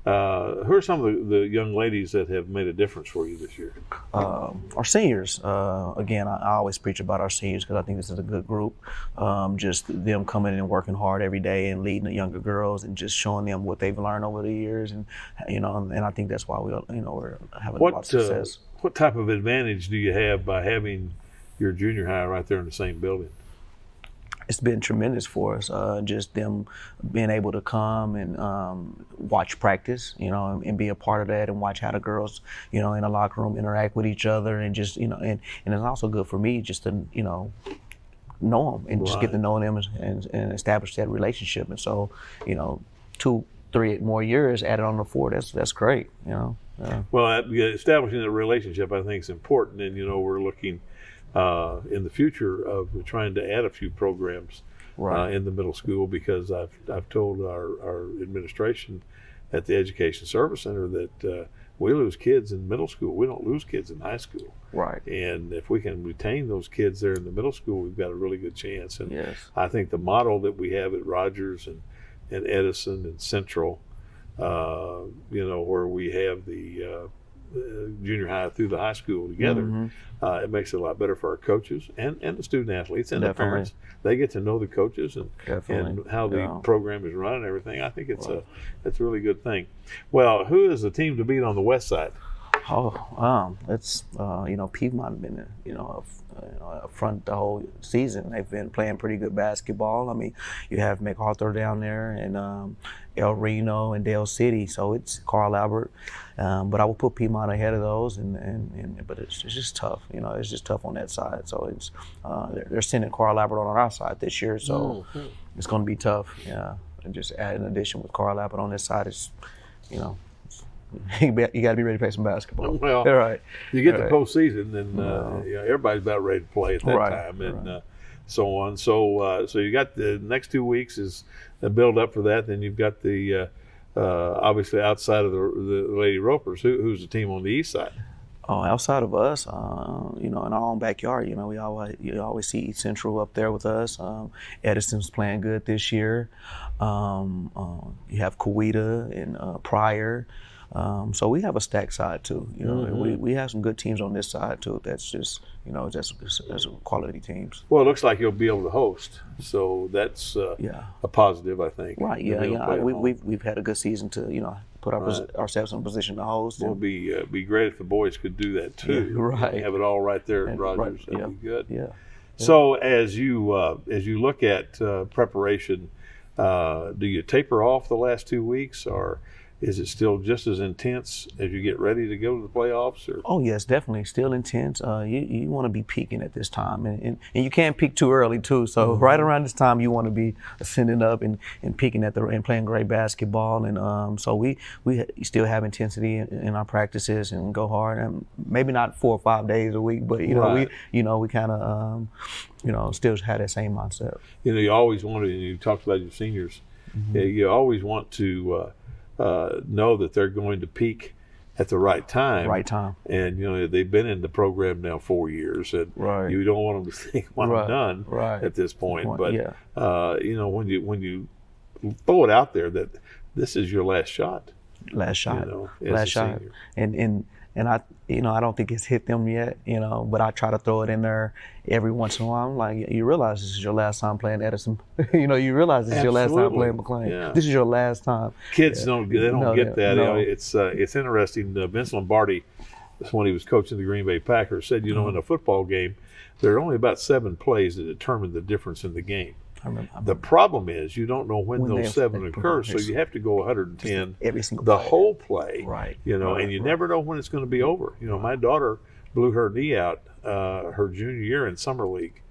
Uh, who are some of the, the young ladies that have made a difference for you this year? um, our seniors. Uh, again, I, I always preach about our seniors because I think this is a good group. Um, just them coming in and working hard every day and leading the younger girls and just showing them what they've learned over the years, and you know, and I think that's why we, you know, we're having a lot of What uh, success. what type of advantage do you have by having your junior high right there in the same building? it's been tremendous for us. Uh, just them being able to come and um, watch practice, you know, and, be a part of that, and watch how the girls, you know, in the locker room interact with each other, and just you know, and, and it's also good for me just to you know know them and just get to Right. know them and, and, and establish that relationship. And so, you know, two, three more years added on the four, that's that's great, you know. Yeah. Well, uh, establishing a relationship, I think, is important, and you know, we're looking uh, in the future of trying to add a few programs Right. uh, in the middle school because I've I've told our, our administration at the Education Service Center that uh, we lose kids in middle school. We don't lose kids in high school. Right. And if we can retain those kids there in the middle school, we've got a really good chance. And Yes. I think the model that we have at Rogers and, and Edison and Central, uh, you know, where we have the uh, uh, junior high through the high school together, Mhm. uh, it makes it a lot better for our coaches and, and the student athletes and the parents. They get to know the coaches and Definitely. and how the Yeah. program is run and everything. I think it's a it's a really good thing. Well, who is the team to beat on the west side? Oh, um, it's uh, you know Piedmont been you know you know, up front the whole season. They've been playing pretty good basketball. I mean, you have MacArthur down there and um, El Reno and Del City, so it's Carl Albert. Um, but I will put Piedmont ahead of those, and, and, and but it's, it's, just tough. You know, it's just tough on that side. So it's uh, they're, they're, sending Carl Albert on our side this year, so mm-hmm. it's going to be tough. Yeah, and just add an addition with Carl Albert on this side is, you know, (laughs) you got to be ready to play some basketball. (laughs) Well, All right. You get the postseason, and uh, know, everybody's about ready to play at that right. time, and right. uh, so on. So, uh, so you got the next two weeks is a build up for that. Then you've got the uh, uh, obviously outside of the, the Lady Ropers. Who, who's the team on the east side? Oh, outside of us, uh, you know, in our own backyard, you know, we always you always see East Central up there with us. Um, Edison's playing good this year. Um, you have Coweta and Pryor. Um, so we have a stacked side too. You know, mm-hmm. we, we have some good teams on this side too. That's just you know that's that's quality teams. Well, it looks like you'll be able to host, so that's uh, yeah a positive, I think. Right. Yeah. Yeah. We, have we've, we've had a good season to you know put our right. ourselves in a position to host. Well, be uh, be great if the boys could do that too. Yeah, (laughs) right. Have it all right there at Rogers. Right. That'd yeah. be good. Yeah. So as you uh, as you look at uh, preparation, uh, do you taper off the last two weeks or? Is it still just as intense as you get ready to go to the playoffs? Or? Oh yes, definitely still intense. Uh, you you want to be peaking at this time, and, and, and, you can't peak too early too. So mm-hmm. right around this time, you want to be ascending up and, and peaking at the and playing great basketball. And um, so we we still have intensity in, in, our practices and go hard. And maybe not four or five days a week, but you know right. we you know we kind of um, you know still have that same mindset. You know, you always wanted. You talked about your seniors. Mm-hmm. You always want to. Uh, uh, know that they're going to peak at the right time. Right time. And you know they've been in the program now four years, and right. you don't want them to (laughs) think, "Well, right. I'm done." Right. At this point, point but yeah. uh, you know when you when you throw it out there that this is your last shot. Last shot. You know, last shot. Senior. And and and I, you know, I don't think it's hit them yet, you know, but I try to throw it in there every once in a while. I'm like, you realize this is your last time playing Edison. (laughs) you know, you realize this Absolutely. is your last time playing McLean. Yeah. This is your last time. Kids yeah. don't, they don't no, get that. No. It's, uh, it's interesting. Uh, Vince Lombardi, when he was coaching the Green Bay Packers, said, you know, Mm-hmm. in a football game, there are only about seven plays that determine the difference in the game. Remember, The problem is you don't know when, When those seven occur, so you have to go 110 every single the play. whole play, Right. You know, Right, and you right. never know when it's going to be over. You know, my daughter blew her knee out uh, her junior year in summer league,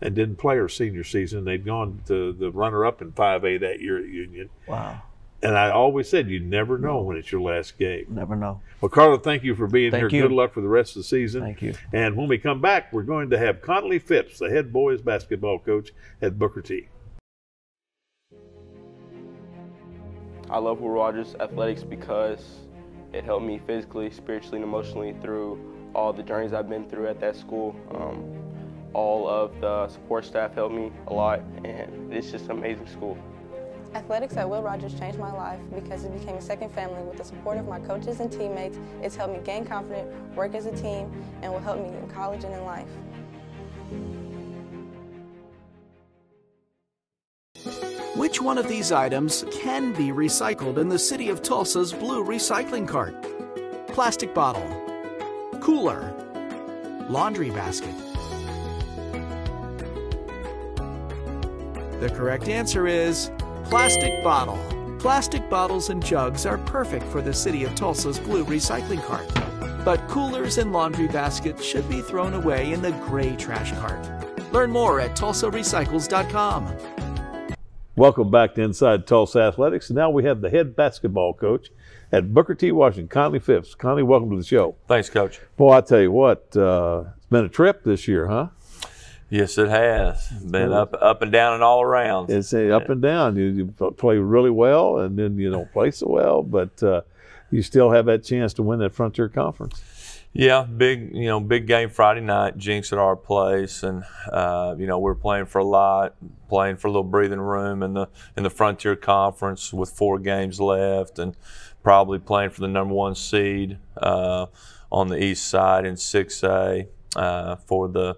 and didn't play her senior season. They'd gone to the runner-up in 5A that year at Union. Wow. And I always said you never know when it's your last game. Never know. Well, Carlo, thank you for being Thank here. you. Good luck for the rest of the season. Thank you. And when we come back, we're going to have Conley Phipps, the head boys basketball coach at Booker T. I love Will Rogers Athletics because it helped me physically, spiritually, and emotionally through all the journeys I've been through at that school. Um, all of the support staff helped me a lot, and it's just an amazing school. Athletics at Will Rogers changed my life because it became a second family with the support of my coaches and teammates. It's helped me gain confidence, work as a team, and will help me in college and in life. Which one of these items can be recycled in the city of Tulsa's blue recycling cart? Plastic bottle, cooler, laundry basket. The correct answer is plastic bottle. Plastic bottles and jugs are perfect for the city of Tulsa's blue recycling cart. But coolers and laundry baskets should be thrown away in the gray trash cart. Learn more at tulsarecycles.com. Welcome back to Inside Tulsa Athletics. And now we have the head basketball coach at Booker T. Washington, Conley Phipps. Conley, welcome to the show. Thanks, Coach. Boy, I tell you what, uh, it's been a trip this year, huh? Yes, it has been up, up and down and all around. It's up and down. You, you play really well, and then you don't play so well, but uh, you still have that chance to win that Frontier Conference. Yeah, big you know big game Friday night, Jenks at our place, and uh, you know we're playing for a lot, playing for a little breathing room in the in the Frontier Conference with four games left, and probably playing for the number one seed uh, on the east side in 6A uh, for the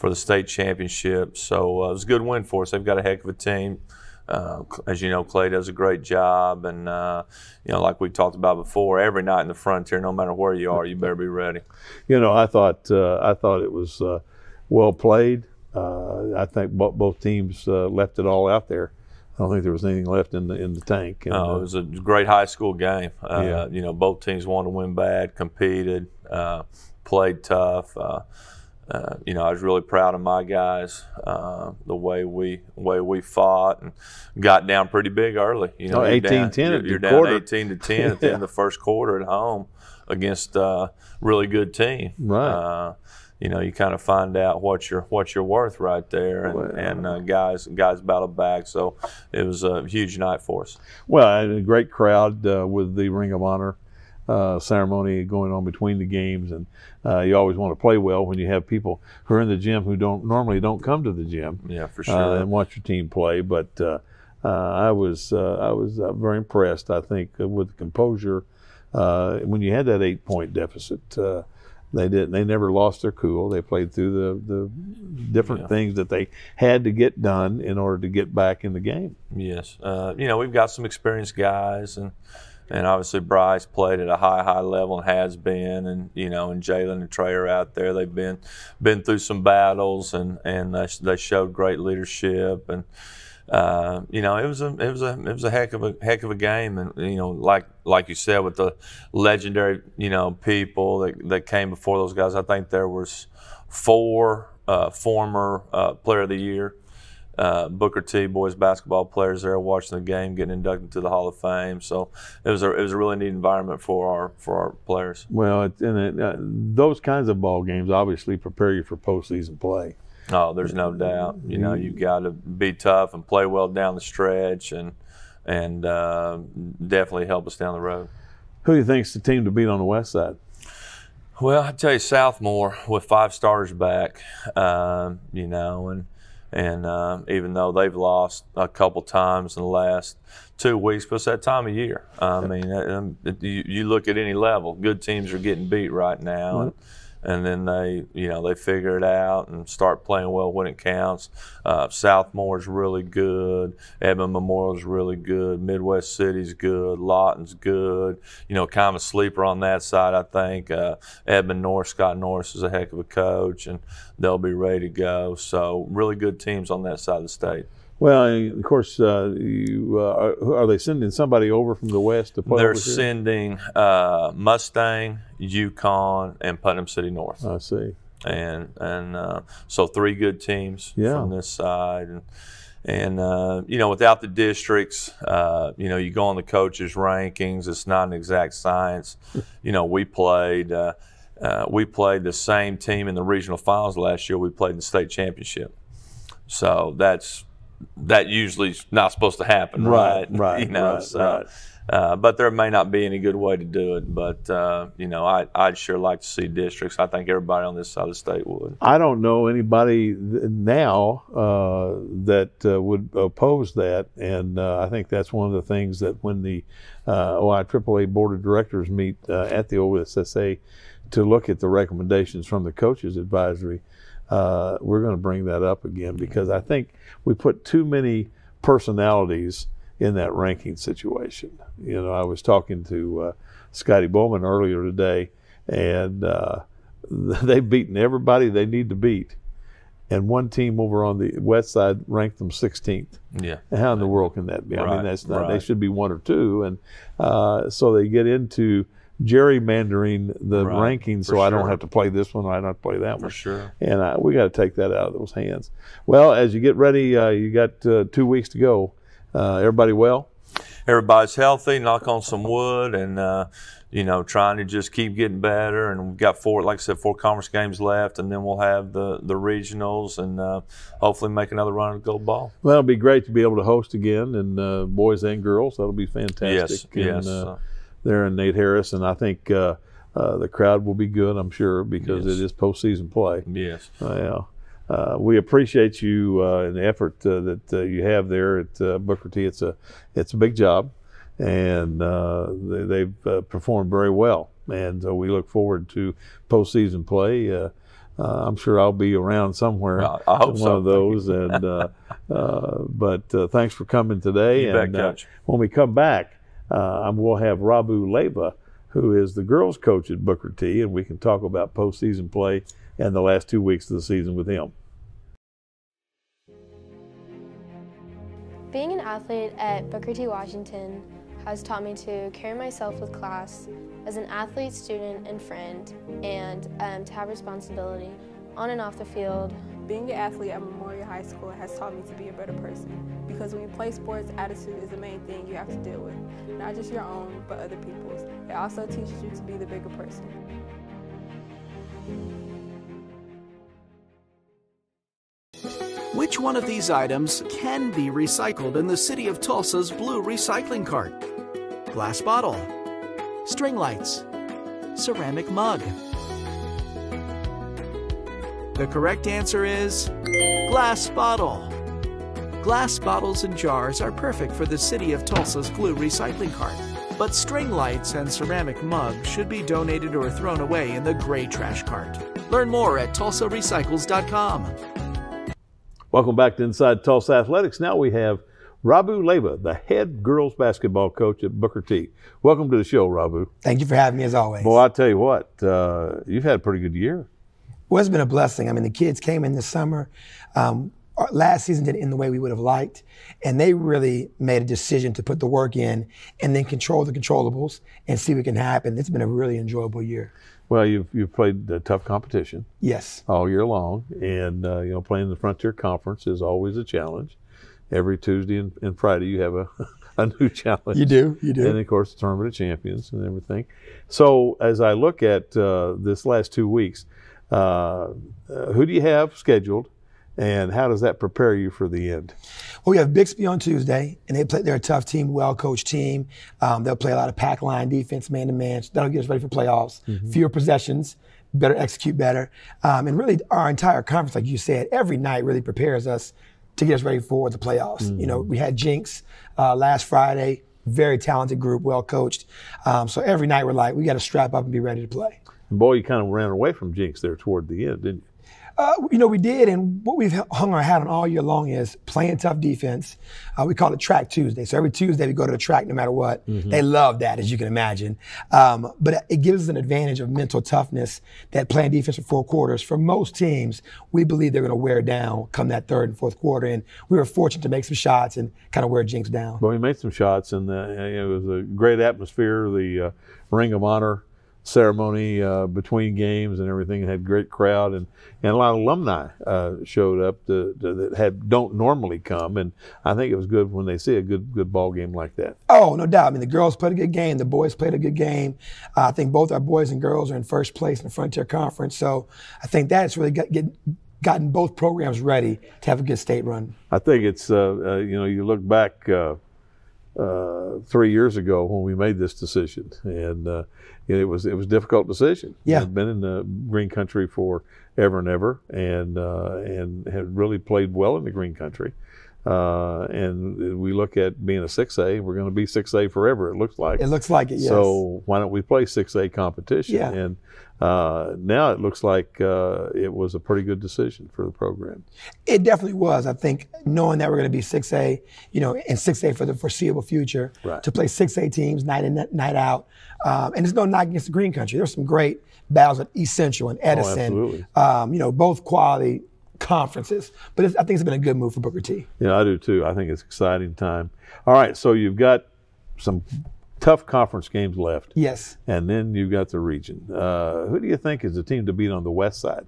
for the state championship. So uh, it was a good win for us. They've got a heck of a team. uh, as you know, Clay does a great job, and uh, you know, like we talked about before, every night in the frontier, no matter where you are, you better be ready. You know, I thought uh, I thought it was uh, well played. Uh, I think bo- both teams uh, left it all out there. I don't think there was anything left in the in the tank. And, oh, it was a great high school game. yeah. You know, both teams wanted to win bad, competed, played tough. Uh, you know, I was really proud of my guys, uh, the way we way we fought and got down pretty big early. You know, oh, 18 down, 10 you're, you're down quarter. 18 to 10 at (laughs) the end of the first quarter at home against a really good team. Right. Uh, you know, you kind of find out what you're what you're worth right there, and, Well. and uh, guys guys battled back. So it was a huge night for us. Well, and a great crowd uh, with the Ring of Honor uh, ceremony going on between the games, and uh, you always want to play well when you have people who are in the gym who don't normally don't come to the gym. Yeah, for uh, sure. and watch your team play. But uh, uh, I was uh, I was uh, very impressed. I think uh, with the composure uh, when you had that eight point deficit. Uh, they did. They never lost their cool. They played through the, the different Yeah. things that they had to get done in order to get back in the game. Yes, uh, you know we've got some experienced guys, and and obviously Bryce played at a high high level and has been, and you know and Jalen and Trey are out there. They've been been through some battles, and and they, they showed great leadership, and uh, you know it was a it was a it was a heck of a heck of a game, and you know like like you said with the legendary you know people that that came before those guys. I think there was four uh, former uh, Player of the Year uh, Booker T boys basketball players there watching the game, getting inducted to the Hall of Fame. So it was a it was a really neat environment for our for our players. Well, it, and it, uh, those kinds of ball games obviously prepare you for postseason play. Oh, there's no doubt. You know, you got to be tough and play well down the stretch, and and uh, definitely help us down the road. Who do you think's the team to beat on the west side? Well, I tell you, Southmoore with five starters back, um, you know, and and um, even though they've lost a couple times in the last two weeks, but it's that time of year. I mean, um, you, you look at any level, good teams are getting beat right now, and and then they you know they figure it out and start playing well when it counts. Uh, Southmoore's really good. Edmond Memorial's really good. Midwest City's good. Lawton's good. You know, kind of a sleeper on that side. I think uh, Edmond North, Scott Norris is a heck of a coach, and they'll be ready to go. So really good teams on that side of the state. Well, of course, uh, you uh, are, they sending somebody over from the west to play? They're sending uh, Mustang, Yukon, and Putnam City North. I see. And and uh, so three good teams Yeah. from this side, and and uh, you know without the districts, uh, you know you go on the coaches' rankings. It's not an exact science. (laughs) you know we played. Uh, uh, we played the same team in the regional finals last year. We played in the state championship, so that's that usually is not supposed to happen, Right, right? (laughs) right, You know, right, so, right. Uh, but there may not be any good way to do it. But uh, you know, I, I'd sure like to see districts. I think everybody on this side of the state would. I don't know anybody th- now uh, that uh, would oppose that, and uh, I think that's one of the things that when the uh, OI AAA board of directors meet uh, at the OSSAA to look at the recommendations from the coaches advisory, uh, we're going to bring that up again because I think we put too many personalities in that ranking situation. You know, I was talking to uh, Scotty Bowman earlier today, and uh, (laughs) they've beaten everybody they need to beat. And one team over on the west side ranked them 16th. Yeah. How in the world can that be? I mean, Right, that's not. They should be one or two, and uh, so they get into gerrymandering the Right, rankings, for so I don't have to play this one, I don't have to play that one. sure. And uh, we got to take that out of those hands. Well, as you get ready, uh, you got uh, two weeks to go. Uh, everybody well? Everybody's healthy. Knock on some wood, and uh, you know, trying to just keep getting better. And we've got four, like I said, four conference games left, and then we'll have the the regionals, and uh, hopefully make another run at gold ball. Well, it'll be great to be able to host again, and uh, boys and girls. That'll be fantastic. Yes, and, yes. There in Nate Harris, and I think uh, uh, the crowd will be good. I'm sure because Yes. it is postseason play. Yes. Yeah. Uh, we appreciate you uh, and the effort uh, that uh, you have there at uh, Booker T. It's a it's a big job, and uh, they, they've uh, performed very well. And so we look forward to postseason play. Uh, uh, I'm sure I'll be around somewhere. I, I hope one so. of those. and uh, (laughs) uh, but uh, thanks for coming today. You and when we come back, uh, we'll have Rabu Leyva, who is the girls' coach at Booker T, and we can talk about postseason play and the last two weeks of the season with him. Being an athlete at Booker T. Washington has taught me to carry myself with class as an athlete, student, and friend, and um, to have responsibility on and off the field. Being an athlete at Memorial High School has taught me to be a better person because when you play sports, attitude is the main thing you have to deal with. Not just your own, but other people's. It also teaches you to be the bigger person. Which one of these items can be recycled in the City of Tulsa's blue recycling cart? Glass bottle, string lights, ceramic mug. The correct answer is glass bottle. Glass bottles and jars are perfect for the City of Tulsa's blue recycling cart. But string lights and ceramic mugs should be donated or thrown away in the gray trash cart. Learn more at tulsarecycles.com. Welcome back to Inside Tulsa Athletics. Now we have Rabu Leyva, the head girls basketball coach at Booker T. Welcome to the show, Rabu. Thank you for having me as always. Well, I tell you what, uh, you've had a pretty good year. Well, it's been a blessing. I mean, the kids came in this summer. Um, last season didn't end the way we would have liked, and they really made a decision to put the work in and then control the controllables and see what can happen. It's been a really enjoyable year. Well, you've you've played uh, tough competition. Yes. All year long, and uh, you know playing the Frontier Conference is always a challenge. Every Tuesday and, and Friday you have a (laughs) a new challenge. You do, you do. And of course, the Tournament of Champions and everything. So as I look at uh, this last two weeks, who do you have scheduled, and how does that prepare you for the end? Well, we have Bixby on Tuesday, and they play. They're a tough team, well coached team. Um, they'll play a lot of pack line defense, man to man. That'll get us ready for playoffs. Mhm. Fewer possessions, better execute better, um, and really our entire conference, like you said, every night really prepares us to get us ready for the playoffs. You know, we had Jenks uh, last Friday. Very talented group, well coached. Um, so every night we're like, we got to strap up and be ready to play. Boy, you kind of ran away from Jenks there toward the end, didn't you? Uh, you know, we did, and what we've hung our hat on all year long is playing tough defense. Uh, we call it Track Tuesday. So every Tuesday we go to the track no matter what. Mhm. They love that, as you can imagine. Um, but it gives us an advantage of mental toughness that playing defense for four quarters. For most teams, we believe they're going to wear down come that third and fourth quarter. And we were fortunate to make some shots and kind of wear Jenks down. But we made some shots, and uh, it was a great atmosphere. The uh, Ring of Honor ceremony uh, between games and everything had great crowd, and, and a lot of alumni uh, showed up to, to, that had don't normally come, and I think it was good when they see a good good ball game like that. Oh, no doubt. I mean, the girls played a good game. The boys played a good game. Uh, I think both our boys and girls are in first place in the Frontier Conference. So I think that's really got, get, gotten both programs ready to have a good state run. I think it's uh, uh, you know you look back uh, three years ago when we made this decision, and uh, it was it was a difficult decision. Yeah. I've been in the green country for ever and ever, and uh, and had really played well in the green country. Uh, and we look at being a 6A, we're going to be 6A forever, it looks like. It looks like it, yes. So why don't we play 6A competition? Yeah. And uh, now it looks like uh, it was a pretty good decision for the program. It definitely was. I think knowing that we're going to be 6A, you know, and 6A for the foreseeable future, Right. to play 6A teams night in, night out. Um, and there's no knock against the green country. There's some great battles at East Central and Edison. Oh, absolutely. Um, you know, both quality conferences. But it's, I think it's been a good move for Booker T. Yeah, I do too. I think it's an exciting time. All right, so you've got some tough conference games left. Yes. And then you've got the region. Uh, who do you think is the team to beat on the west side?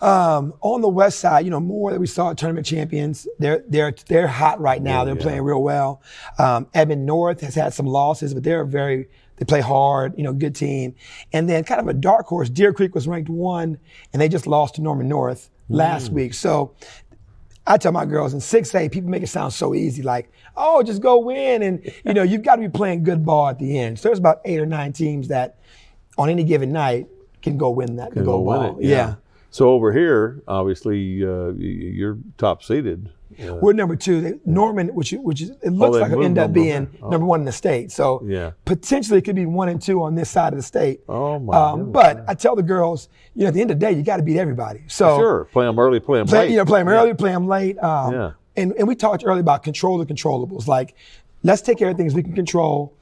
Um, on the west side, you know, more that we saw tournament champions. They're they're they're hot right now. Yeah, they're yeah. playing real well. Um, Edmond North has had some losses, but they're very they play hard. You know, good team. And then kind of a dark horse. Deer Creek was ranked one, and they just lost to Norman North last Mm. week. So. I tell my girls in 6A, people make it sound so easy, like, oh, just go win. And, you know, you've got to be playing good ball at the end. So there's about eight or nine teams that on any given night can go win that, Can go, go win ball. it, yeah. So over here, obviously, uh, you're top seeded. Uh, We're number two. They- Norman, which which is it looks they like it'll end up being. Oh. number one in the state. So yeah. potentially it could be one and two on this side of the state. Oh my. Um, but I tell the girls, you know, at the end of the day, you got to beat everybody. So sure, play them early, play them play, late. you know, play them Yeah. early, play them late. Um, Yeah. And and we talked earlier about control the controllables. Like, let's take care of things we can control,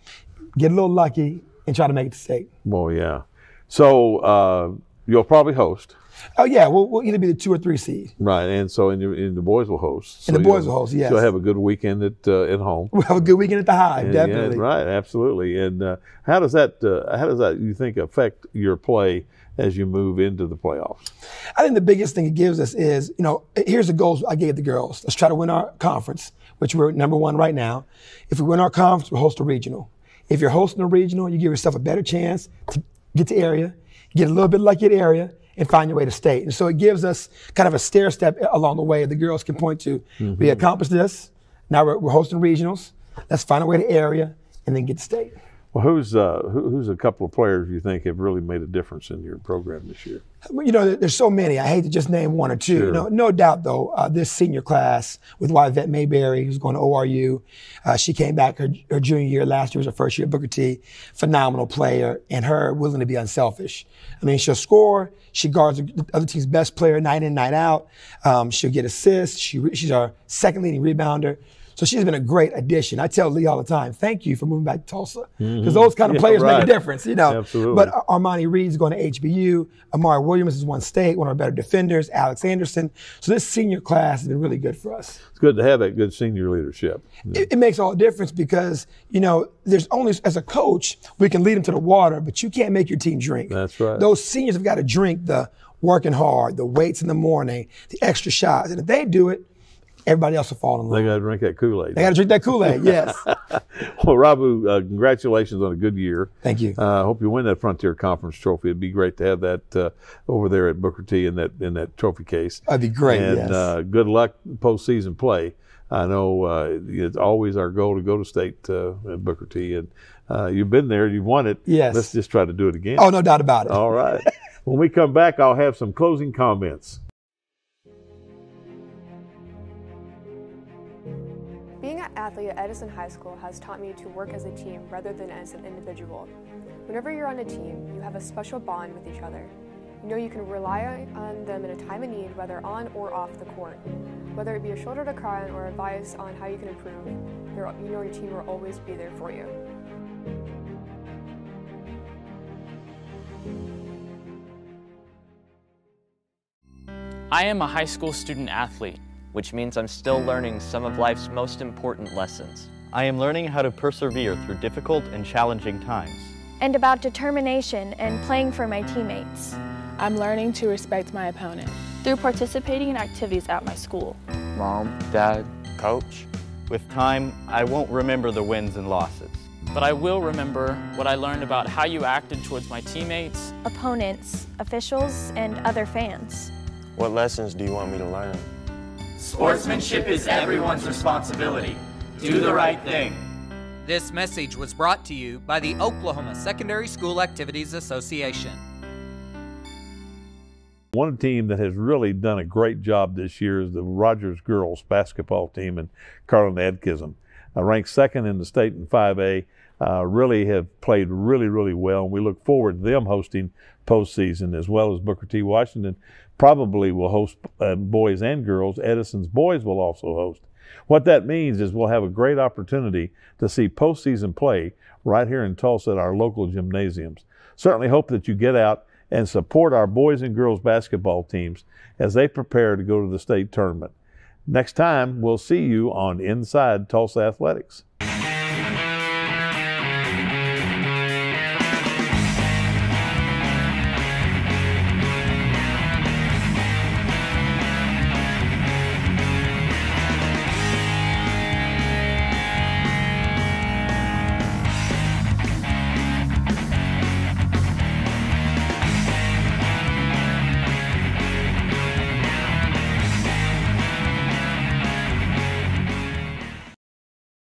get a little lucky, and try to make it to state. Well, yeah. So uh, you'll probably host, Oh yeah, we'll, we'll either be the two or three seed. right? And so, and, and the boys will host. And the boys you'll- host, yes. So you'll have a good weekend at uh, at home. We'll have a good weekend at the Hive, And, yeah, definitely. right, absolutely. And uh, how does that uh, how does that you think affect your play as you move into the playoffs? I think the biggest thing it gives us is, you know, here's the goals I gave the girls. Let's try to win our conference, which we're number one right now. If we win our conference, we'll host a regional. If you're hosting a regional, you give yourself a better chance to get to area, get a little bit lucky at area, and find your way to state. And so it gives us kind of a stair step along the way the girls can point to. We Mhm. accomplished this. Now we're, we're hosting regionals. Let's find a way to area and then get to state. Well, who's uh, who's a couple of players you think have really made a difference in your program this year? You know, there's so many. I hate to just name one or two. Sure. Know, no doubt though, uh, this senior class with Yvette Mayberry, who's going to ORU, uh, she came back her, her junior year. Last year was her first year at Booker T. Phenomenal player, and her willing to be unselfish. I mean, she'll score. She guards the other team's best player night in, night out. Um, she'll get assists. She, she's our second leading rebounder. So she's been a great addition. I tell Lee all the time, thank you for moving back to Tulsa. Because Mhm. those kind of Yeah, players make a difference, you know. Absolutely. But Armani Reed's going to HBU. Amari Williams is one state, one of our better defenders. Alex Anderson. So this senior class has been really good for us. It's good to have that good senior leadership. It, it makes all the difference because you know there's only as a coach we can lead them to the water, but you can't make your team drink. That's right. Those seniors have got to drink the working hard, the weights in the morning, the extra shots, and if they do it, everybody else will fall in line. They got to drink that Kool Aid. They got to drink that Kool Aid. (laughs) Yes. well, Rabu, uh, congratulations on a good year. Thank you. I uh, hope you win that Frontier Conference trophy. It'd be great to have that uh, over there at Booker T in that in that trophy case. That'd be great, And yes. uh, good luck postseason play. I know uh, it's always our goal to go to state uh, at Booker T, and uh, you've been there, you've won it. Yes. Let's just try to do it again. Oh, no doubt about it. All right. (laughs) when we come back, I'll have some closing comments. Athlete at Edison High School has taught me to work as a team rather than as an individual. Whenever you're on a team, you have a special bond with each other. You know you can rely on them in a time of need, whether on or off the court. Whether it be a shoulder to cry on or advice on how you can improve, you're- know your team will always be there for you. I am a high school student athlete. Which means I'm still learning some of life's most important lessons. I am learning how to persevere through difficult and challenging times. and about determination and playing for my teammates. I'm learning to respect my opponent. Through participating in activities at my school. Mom, Dad, Coach. With time, I won't remember the wins and losses. But I will remember what I learned about how you acted towards my teammates, opponents, officials, and other fans. What lessons do you want me to learn? Sportsmanship is everyone's responsibility. Do the right thing. This message was brought to you by the Oklahoma Secondary School Activities Association. One team that has really done a great job this year is the Rogers girls basketball team and Carlin Adkism. Uh, ranked second in the state in 5A, uh, really have played really, really well. And we look forward to them hosting postseason as well as Booker T. Washington. Probably will host uh, boys and girls. Edison's boys will also host. What that means is we'll have a great opportunity to see postseason play right here in Tulsa at our local gymnasiums. Certainly hope that you get out and support our boys and girls basketball teams as they prepare to go to the state tournament. Next time, we'll see you on Inside Tulsa Athletics.